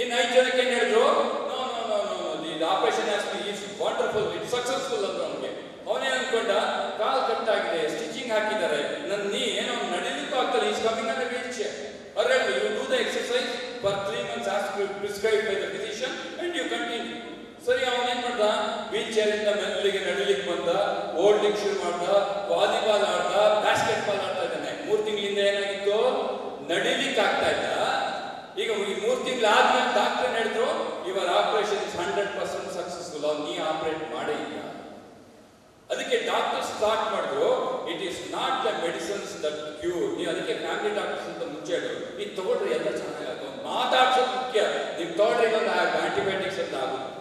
ಇನ್ ಐದು ಜನಕ್ಕೆ ಏನ್ ಹೇಳಿದ್ರು? No no no no the operation ಜಾಸ್ತಿ ಈಸ್ ವಾಟರ್ಫುಲ್ ಇಟ್ ಸಕ್ಸಸ್ಫುಲ್ ಅಂತ ಅವನಿಗೆ. ಅವನೇ ಅನ್ಕೊಂಡ, ಕಾಲ್ ಕಟ್ ಆಗಿದೆ ಸ್ಟಿಚಿಂಗ್ ಹಾಕಿದ್ದಾರೆ ನನ್ನ ನೀ ಏನೋ ನಡೀಲಿಕ್ಕೂ ಆಗ್ತಲ್ಲ ಈಸ್ ಕಮಿಂಗ್ ಅಂದ್ರೆ wheelchair you do the exercise for three months as prescribe by the physician and you continue ಸರಿ, ಅವನು ಏನ್ ಮಾಡ್ದ? ವೀಲ್ ಚೇರ್ ಇಂದ ಮೆಲ್ಲಿಗೆ ನಡಿಲಿಕ್ಕೆ ಬಂದ ಓಲ್ಡಿಂಗ್ ಶುರು ಮಾಡ್ದ, ವಾಲಿಬಾಲ್ ಆಡ್ದ ಬ್ಯಾಸ್ಕೆಟ್ ಬಾಲ್ ಆಡ್ತಾ ಇದ್ದಾನೆ. ಮೂರು ತಿಂಗಳಿಂದ ಏನಾಗಿತ್ತು? ನಡಿಲಿಕ್ಕೆ ಆಗ್ತಾ ಇಲ್ಲ. ಈಗ ಈ ಮೂರು ತಿಂಗಳು ಆದ್ಮೇಲೆ ಡಾಕ್ಟರ್ ಹೇಳಿದ್ರು? ಇವರ operation is hundred percent successful ಅವ್ನು ನೀ ಆಪರೇಟ್ ಮಾಡೇ ಇಲ್ಲ. ಅದಕ್ಕೆ ಡಾಕ್ಟರ್ ಸ್ಟಾರ್ಟ್ ಮಾಡಿದ್ರು it is not the medicines that cure ನೀವು ಅದಕ್ಕೆ ಫ್ಯಾಮಿಲಿ ಡಾಕ್ಟರ್ಸ್ ಅಂತ ಮುಂಚೆ ಹೇಳು ನೀವು ತಗೊಳ್ರಿ, ಎಲ್ಲ ಚೆನ್ನಾಗಿ ಮಾತಾಡ್ಸೋದು ಮುಖ್ಯ. ನೀವು ತಗೊಳ್ರಿ ಒಂದು ಆಂಟಿಬಯೋಟಿಕ್ಸ್ ಅಂತ ಆಗುತ್ತೆ.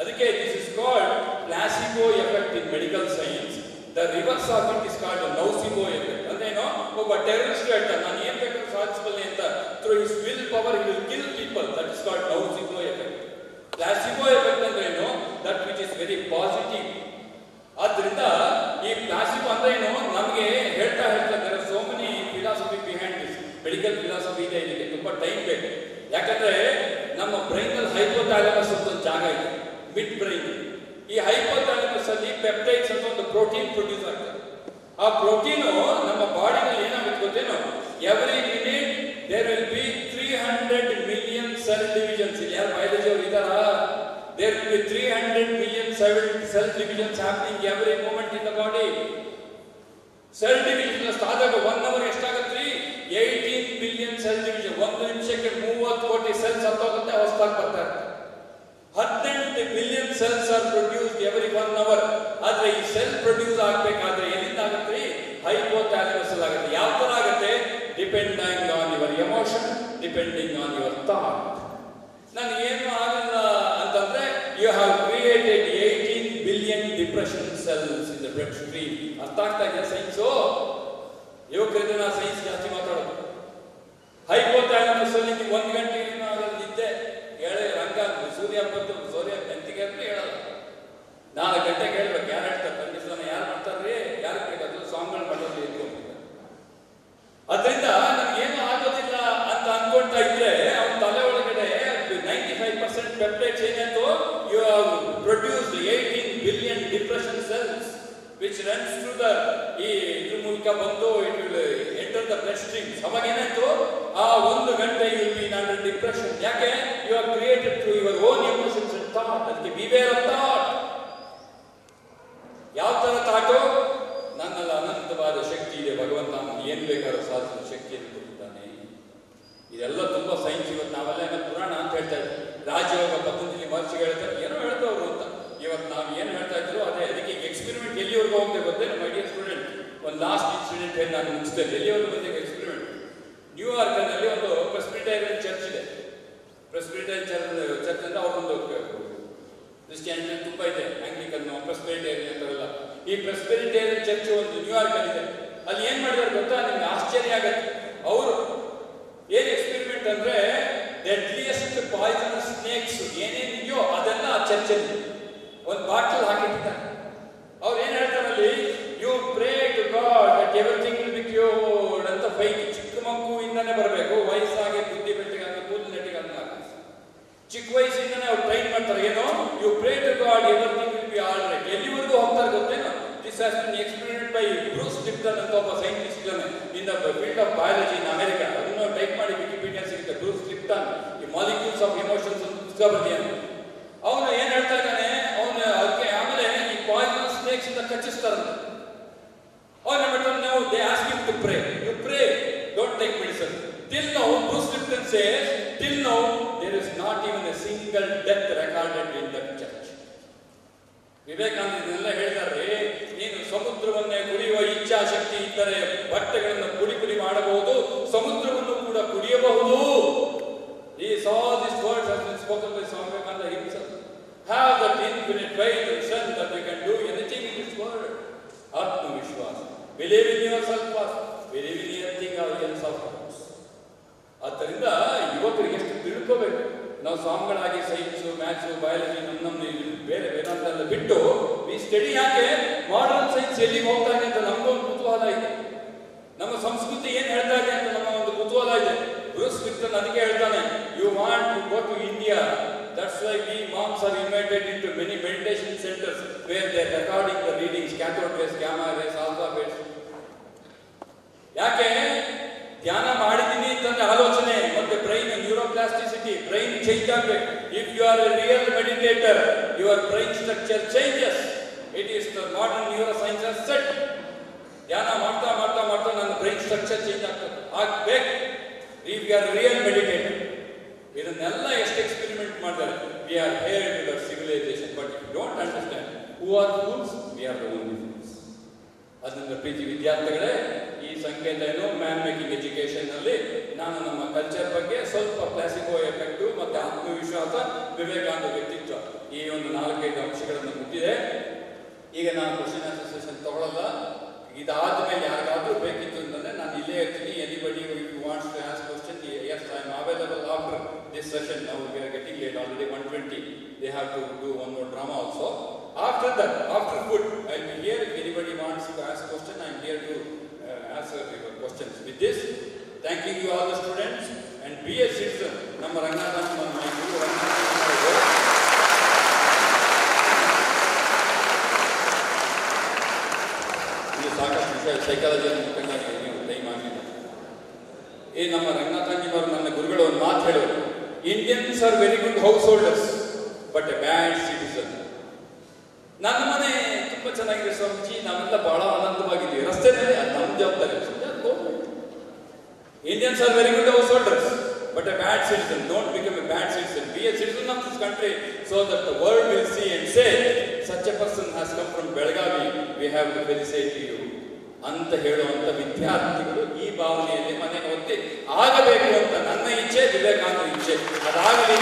ಅದಕ್ಕೆ this is called placebo effect in medical science the reverse of it is called nocebo effect ಅಂದ್ರೆ ಅಂದ್ರೇನು ಒಬ್ಬ ಟೆರರಿಸ್ಟ್ ಹೇಳ್ತಾನೆ, ನಾನು ಏನ್ ಬೇಕಾದ್ರೂ ಸಾಧಿಸಬಲ್ಲೆ ಅಂತ will power will power kill kill people that is called effect. Effect effect effect ಅಂದ್ರೇನು that which is very positive. ಆದ್ರಿಂದ ಈ ಪ್ಲಾಸಿಬೋ ಅಂದ್ರೆ ಏನು? ನಮಗೆ ಹೇಳ್ತಾ ಹೇಳ್ತಾ ಇದ್ದಾರೆ so many philosophy behind this medical philosophy ಇದೆ, ಇದಕ್ಕೆ ತುಂಬಾ ಟೈಮ್ ಬೇಕು. ಯಾಕಂದ್ರೆ ನಮ್ಮ ಬ್ರೈನ್ ಅಲ್ಲಿ ಹೈಪೋಥಾಲಮಸ್ ಅಂತ ಒಂದು ಜಾಗ ಇದೆ ಮಿಡ್ ಬ್ರೈನ್ ಈ ಹೈಪೋಥಾಲಮಸ್ ಅಲ್ಲಿ ಪೆಪ್ಟೈಡ್ಸ್ ಅಂತ ಒಂದು ಪ್ರೋಟೀನ್ ಪ್ರೊಡ್ಯೂಸ್ ಆಗ್ತದೆ. ಆ ಪ್ರೋಟೀನು ನಮ್ಮ ಬಾಡಿನಲ್ಲಿ ಏನಾಗುತ್ತೆ ಗೊತ್ತೇನು? Every minute there will be three hundred million cell divisions ಯಾರು ಬಯಾಲಜಿ ಅವರು ಇದ್ದಾರಾ there will be three hundred million seven cell divisions happening every moment in the body cell division ಆದಾಗ ಒನ್ ಅವರ್ ಎಷ್ಟಾಗುತ್ತೆ eighteen billion cell division ಒಂದು ನಿಮಿಷಕ್ಕೆ ಮೂವತ್ತು ಕೋಟಿ cells ಹತ್ತೋಗುತ್ತೆ ಹೊಸದಾಗಿ ಬರ್ತಾ ಇರ್ತದೆ ಹದಿನೆಂಟು billion cells are produced every one hour ಆದ್ರೆ ಈ ಸೆಲ್ ಪ್ರೊಡ್ಯೂಸ್ ಆಗ್ಬೇಕಾದ್ರೆ ಎಲ್ಲಿಂದ ಆಗುತ್ತೆ ಹೈಪೋಥಾಲಮಸ್ ಆಗುತ್ತೆ ಯಾವ ತರ ಆಗುತ್ತೆ depending on your emotion depending on your thought ನನಗೇನು ಏನು ಆಗಲ್ಲ ಅಂತಂದ್ರೆ you have created eighteen billion depression cells in the blood stream ಅರ್ಥ ಆಗ್ತಾ ಇದೆ ಸೈನ್ಸು ಯುವಕರಿಂದ ನಾ ಸೈನ್ಸ್ ಜಾಸ್ತಿ ಮಾತಾಡೋದು. ಹೈಪೋಥಾಲಮಸ್ ಅಲ್ಲಿ ಒಂದು ಗಂಟೆ ನಿದ್ದೆ ಹೇಳಿ ರಂಗ ಸೂರ್ಯ ಬಂದು ಸೂರ್ಯ ಗಂಟೆಗೆ ಅಂದ್ರೆ ಹೇಳಲ್ಲ ನಾಲ್ಕು ಗಂಟೆಗೆ ಹೇಳ್ಬೇಕು ಯಾರು ಹೇಳ್ತಾರೆ ಖಂಡಿಸ್ತಾನೆ ಯಾರು ಮಾಡ್ತಾರ್ರಿ ಯಾರು ಬೇಕಾದ್ರು ಸಾಂಗ್ಗಳು ಮಾಡೋದು ಇದ್ರು ಅದರಿಂದ ನಮ್ಗೇನು ಆಗೋದಿಲ್ಲ ಅಂತ ಅನ್ಕೊಳ್ತಾ ಇದ್ರೆ ಅವನ ತಲೆ ಒಳಗಡೆ ನೈಂಟಿ ಫೈವ್ ಪರ್ಸೆಂಟ್ ಪೆಪ್ಟೈಡ್ಸ್ ಏನಾಯ್ತು you have produced eighteen billion depression cells which runs through the ಈ ಇದ್ರ ಮೂಲಕ ಬಂದು it will enter the blood stream ಅವಾಗ ಏನಾಯ್ತು? ಆ ಒಂದು ಗಂಟೆ ಯು ಬಿ ನಾನ್ ಡಿಪ್ರೆಷನ್ ಯಾಕೆ? You are created through your own emotions and thought ಅದಕ್ಕೆ ಬಿವೇರ್ ಆಫ್ ಥಾಟ್ ಯಾವ ತರ ತಾಟು ನನ್ನಲ್ಲಿ ಅನಂತವಾದ ಶಕ್ತಿ ಇದೆ ಭಗವಂತ ಅವನು ಏನ್ ಬೇಕಾದ್ರೂ ಸಾಧಿಸುವ ಶಕ್ತಿಯನ್ನು ಕೊಟ್ಟಿದ್ದಾನೆ ಇದೆಲ್ಲ ತುಂಬಾ ಸೈನ್ಸ್ ಇವತ್ತು ನಾವೆಲ್ಲ ಏನೋ ಪುರಾಣ ಅಂತ ಹೇಳ್ತಾ ಇದ್ವಿ ರಾಜಯೋಗ ಪತಂಜಲಿ ಮಹರ್ಷಿ ಹೇಳ್ತಾರೆ ಏನೋ ಹೇಳ್ತವ್ರು ಅಂತ ಇವತ್ತು ನಾವು ಏನು ಹೇಳ್ತಾ ಇದ್ರು ಅದೇ ಅದಕ್ಕೆ ಎಕ್ಸ್ಪೆರಿಮೆಂಟ್ ಎಲ್ಲಿವರೆಗೂ ಹೋಗ್ತೇವೆ ಗೊತ್ತೇ ಮೈ ಡಿಯರ್ ಸ್ಟೂಡೆಂಟ್ ಒಂದು ಲಾಸ್ಟ್ ಇನ್ಸಿಡೆಂಟ್ ಏನು ನಾನು ಮುಗಿಸ್ತೇನೆ ಎಲ್ಲಿವರೆಗೂ ಬಂದಿದೆ ಎಕ್ಸ್ಪೆರಿಮೆಂಟ್ ನ್ಯೂಯಾರ್ಕ್ನಲ್ಲಿ ಒಂದು ಪ್ರೆಸ್ಬಿಟೇರಿಯನ್ ಚರ್ಚ್ ಇದೆ ಪ್ರೆಸ್ಬಿಟೇರಿಯನ್ ಚರ್ಚ್ ಚರ್ಚ್ ಅಂದ್ರೆ ಅವ್ರೊಂದು ಕ್ರಿಸ್ಟಿಯಾನಿಟಿ ತುಂಬಾ ಇದೆ ಆಂಗ್ಲಿಕನ್ ಪ್ರೆಸ್ಬಿಟೇರಿಯನ್ ಅಂತಾರಲ್ಲ ಈ ಪ್ರೆಸ್ಬಿಟೇರಿಯನ್ ಚರ್ಚ್ ಒಂದು ನ್ಯೂಯಾರ್ಕ್ ಅಲ್ಲಿ ಇದೆ ಅಲ್ಲಿ ಏನ್ ಮಾಡಿದಾರೆ ಗೊತ್ತಾ ನಿಮ್ಗೆ ಆಶ್ಚರ್ಯ ಆಗತ್ತೆ ಅವರು ಏನ್ ಎಕ್ಸ್ಪೆರಿಮೆಂಟ್ ಅಂದ್ರೆ ಡೆಡ್ಲಿಯೆಸ್ಟ್ ಪಾಯ್ಸನಸ್ ಸ್ನೇಕ್ಸ್ ಏನೇನಿದೆಯೋ ಅದೆಲ್ಲ ಆ ಚರ್ಚಲ್ಲಿ ಒಂದು ಬಾಟಲ್ ಹಾಕಿಟ್ಟಿದ್ದಾರೆ ಅವ್ರು ಏನ್ ಹೇಳ್ತಾರೆ ಅಲ್ಲಿ you pray to God that everything will be cured ಅಂತ ಬೈಕ್ ಚಿಕ್ಕ ಮಗುವಿಂದನೇ ಬರಬೇಕು ವಯಸ್ಸಾಗಿ ಬುದ್ಧಿ ಬೆಟ್ಟಿಗೆ ಕೂದಲು ನೆಟ್ಟಿಗೆ ಅಂತ ಚಿಕ್ಕ ವಯಸ್ಸಿಂದನೇ ಅವ್ರು ಟ್ರೈನ್ ಮಾಡ್ತಾರೆ ಏನೋ you pray to God everything will be all right ಎಲ್ಲಿವರೆಗೂ ಹೋಗ್ತಾರೆ ಗೊತ್ತೇನೋ this has been experiment by Bruce Lipton ಅಂತ ಒಬ್ಬ ಸೈಂಟಿಸ್ಟ್ ಇದ್ದಾನೆ in the field of biology in America ಅದನ್ನು ಟೈಪ್ ಮಾಡಿ ವಿಕಿಪೀಡಿಯಾ ಸಿಗುತ್ತೆ ಬ್ರೂಸ್ ಲಿಪ್ಟನ್ ಈ ಮಾಲಿಕ್ಯೂಲ್ಸ್ ಆಫ್ ಎಮೋಷನ್ಸ್ ಅಂತ ಪುಸ್ತಕ ಬರ್ದಿಯಾನೆ ಅವನು ಏನ್ ಹೇಳ್ತಾ ಇದ್ದಾನೆ? ಅವನು ಅದಕ್ಕೆ ಆಮೇಲೆ ಈ ಪಾಯ್ಸನ್ ಸ್ನೇಕ್ಸ್ ಇಂದ ಕಚ್ಚಿಸ್ತಾರಂತೆ ಅವ್ನು ಹೇಳ್ತಾರೆ ನಾವು they ask you to pray you pray don't take medicine till now Bruce Lipton says till now there is not even a single death recorded in the church Vivekanand ಎಲ್ಲ ಹೇಳ್ತಾರೆ ನೀನು ಸಮುದ್ರವನ್ನೇ ಕುಡಿಯುವ ಇಚ್ಛಾಶಕ್ತಿ ಇದ್ದರೆ ಕಡೆ ಬಟ್ಟೆಗಳನ್ನು ಪುಡಿ ಪುಡಿ ಮಾಡಬಹುದು, ಸಮುದ್ರವನ್ನು ಕೂಡ ಕುಡಿಯಬಹುದು. ಈ ಸಾಧಿಸುವಂತ ಇನ್ನು ಆದ್ದರಿಂದ ಯುವಕರಿಗೆ ಎಷ್ಟು ತಿಳ್ಕೋಬೇಕು? ನಾವು ಸಾಂಗ್ಗಳಾಗಿ ಸೈನ್ಸು, ಮ್ಯಾಥ್ಸು, ಬಯಾಲಜಿ ನಮ್ಮ ನಮ್ಮ ಬೇರೆ ವೇದಾಂತ ಬಿಟ್ಟು ಈ ಸ್ಟಡಿ ಯಾಕೆ ಮಾಡರ್ನ್ ಸೈನ್ಸ್ ಎಲ್ಲಿ ಹೋಗ್ತಾ ಇದೆ ಅಂತ ಒಂದು ಕುತೂಹಲ ಇದೆ. ನಮ್ಮ ಸಂಸ್ಕೃತಿ ಏನ್ ಹೇಳ್ತಾ ಇದೆ ಅಂತ ನಮ್ಮ ಒಂದು ಕುತೂಹಲ ಇದೆ. ಬ್ರೂಸ್ ಅದಕ್ಕೆ ಹೇಳ್ತಾನೆ you want to go to India that's why we moms are invited in to many meditation centres where they recording the readings cathode rays rays ಯಾಕೆ? ಧ್ಯಾನ ಮಾಡಿದ್ದೀನಿ ಅಂತಂದ್ರೆ ಆಲೋಚನೆ. ಮತ್ತೆ ಬ್ರೈನ್ ನ್ಯೂರೋಪ್ಲಾಸ್ಟಿಸಿಟಿ ಬ್ರೈನ್ ಚೇಂಜ್ ಆಗಬೇಕು. If you are a real meditator your brain structure changes it is the modern neuroscience said ಧ್ಯಾನ ಮಾಡ್ತಾ ಮಾಡ್ತಾ ಮಾಡ್ತಾ ನನ್ನ ಬ್ರೈನ್ ಸ್ಟ್ರಕ್ಚರ್ ಚೇಂಜ್ ಆಗ್ತದೆ. ಆಗ್ಬೇಕು. If you are real meditator ಇದನ್ನೆಲ್ಲ ಎಷ್ಟು ಎಕ್ಸ್ಪೆರಿಮೆಂಟ್ ಮಾಡ್ತಾರೆ we are heir civilisation but you don't understand who are fools we are the ಅದರಿಂದ ಪ್ರೀತಿ ವಿದ್ಯಾರ್ಥಿಗಳೇ, ಈ ಸಂಕೇತ ಏನು? ಮ್ಯಾನ್ ಮೇಕಿಂಗ್ ಎಜುಕೇಶನ್ ಅಲ್ಲಿ ನಾನು ನಮ್ಮ ಕಲ್ಚರ್ ಬಗ್ಗೆ ಸ್ವಲ್ಪ ಕ್ಲಾಸಿಕೋ ಎಫೆಕ್ಟ್ ಮತ್ತೆ ಆತ್ಮವಿಶ್ವಾಸ, ವಿವೇಕಾನಂದ ವ್ಯಕ್ತಿತ್ವ ಈ ಒಂದು ನಾಲ್ಕೈದು ಅಂಶಗಳನ್ನು ಮುಟ್ಟಿದೆ. ಈಗ ನಾನು ಕ್ವಶನ್ ಅಸೋಸಿಯೇಷನ್ ತಗೊಳ್ಳಲ್ಲ ಇದಾದ ಮೇಲೆ ಯಾರಿಗಾದ್ರೂ ಬೇಕಿತ್ತು ಅಂತಂದ್ರೆ ನಾನು ಇಲ್ಲೇ ಇರ್ತೀನಿ. Anybody wants to ask question as I am available after this session ನಾವು getting late already one twenty they have to do one more drama also after that after food I be here if anybody wants to ask question I am here to answer your questions with this thanking you all the students and be a citizen ನಮ್ಮ ರಂಗನಾಥ ನಮ್ಮ ಗುರು ರಂಗನಾಥ ಅವರು ಇದು ಸಾಕಷ್ಟು ವಿಷಯ ಸೈಕಾಲಜಿಯನ್ನು ಮುಖಂಡಾಗಿ ನೀವು time ಆಗಲಿಲ್ಲ ಈ ನಮ್ಮ ರಂಗನಾಥಂಜಿಯವರು ನನ್ನ ಗುರುಗಳು ಒಂದು ಮಾತು ಹೇಳೋರು Indians are very good householders but a bad citizen ನನ್ನ ಮನೆ ತುಂಬಾ ಚೆನ್ನಾಗಿದೆ ಸ್ವಾಮೀಜಿ, ನಾವೆಲ್ಲ ಬಹಳ ಆನಂದವಾಗಿದ್ದೀವಿ. ರಸ್ತೆನೇ ಅದು ನಮ್ಮ ಜವಾಬ್ದಾರಿ Indians are very good our soldiers but a bad citizen don't become a bad citizen be a citizen of this country so that the world will see and say such person has come from Belagavi we have to felicitate you ಅಂತ ಹೇಳುವಂತ ವಿದ್ಯಾರ್ಥಿಗಳು ಈ ಭಾವನೆಯಲ್ಲಿ ಮನೆಗೆ ಒತ್ತಿ ಆಗಬೇಕು ಅಂತ ನನ್ನ ಇಚ್ಛೆ, ವಿವೇಕಾನಂದ ಇಚ್ಛೆ. ಅದಾಗಲಿ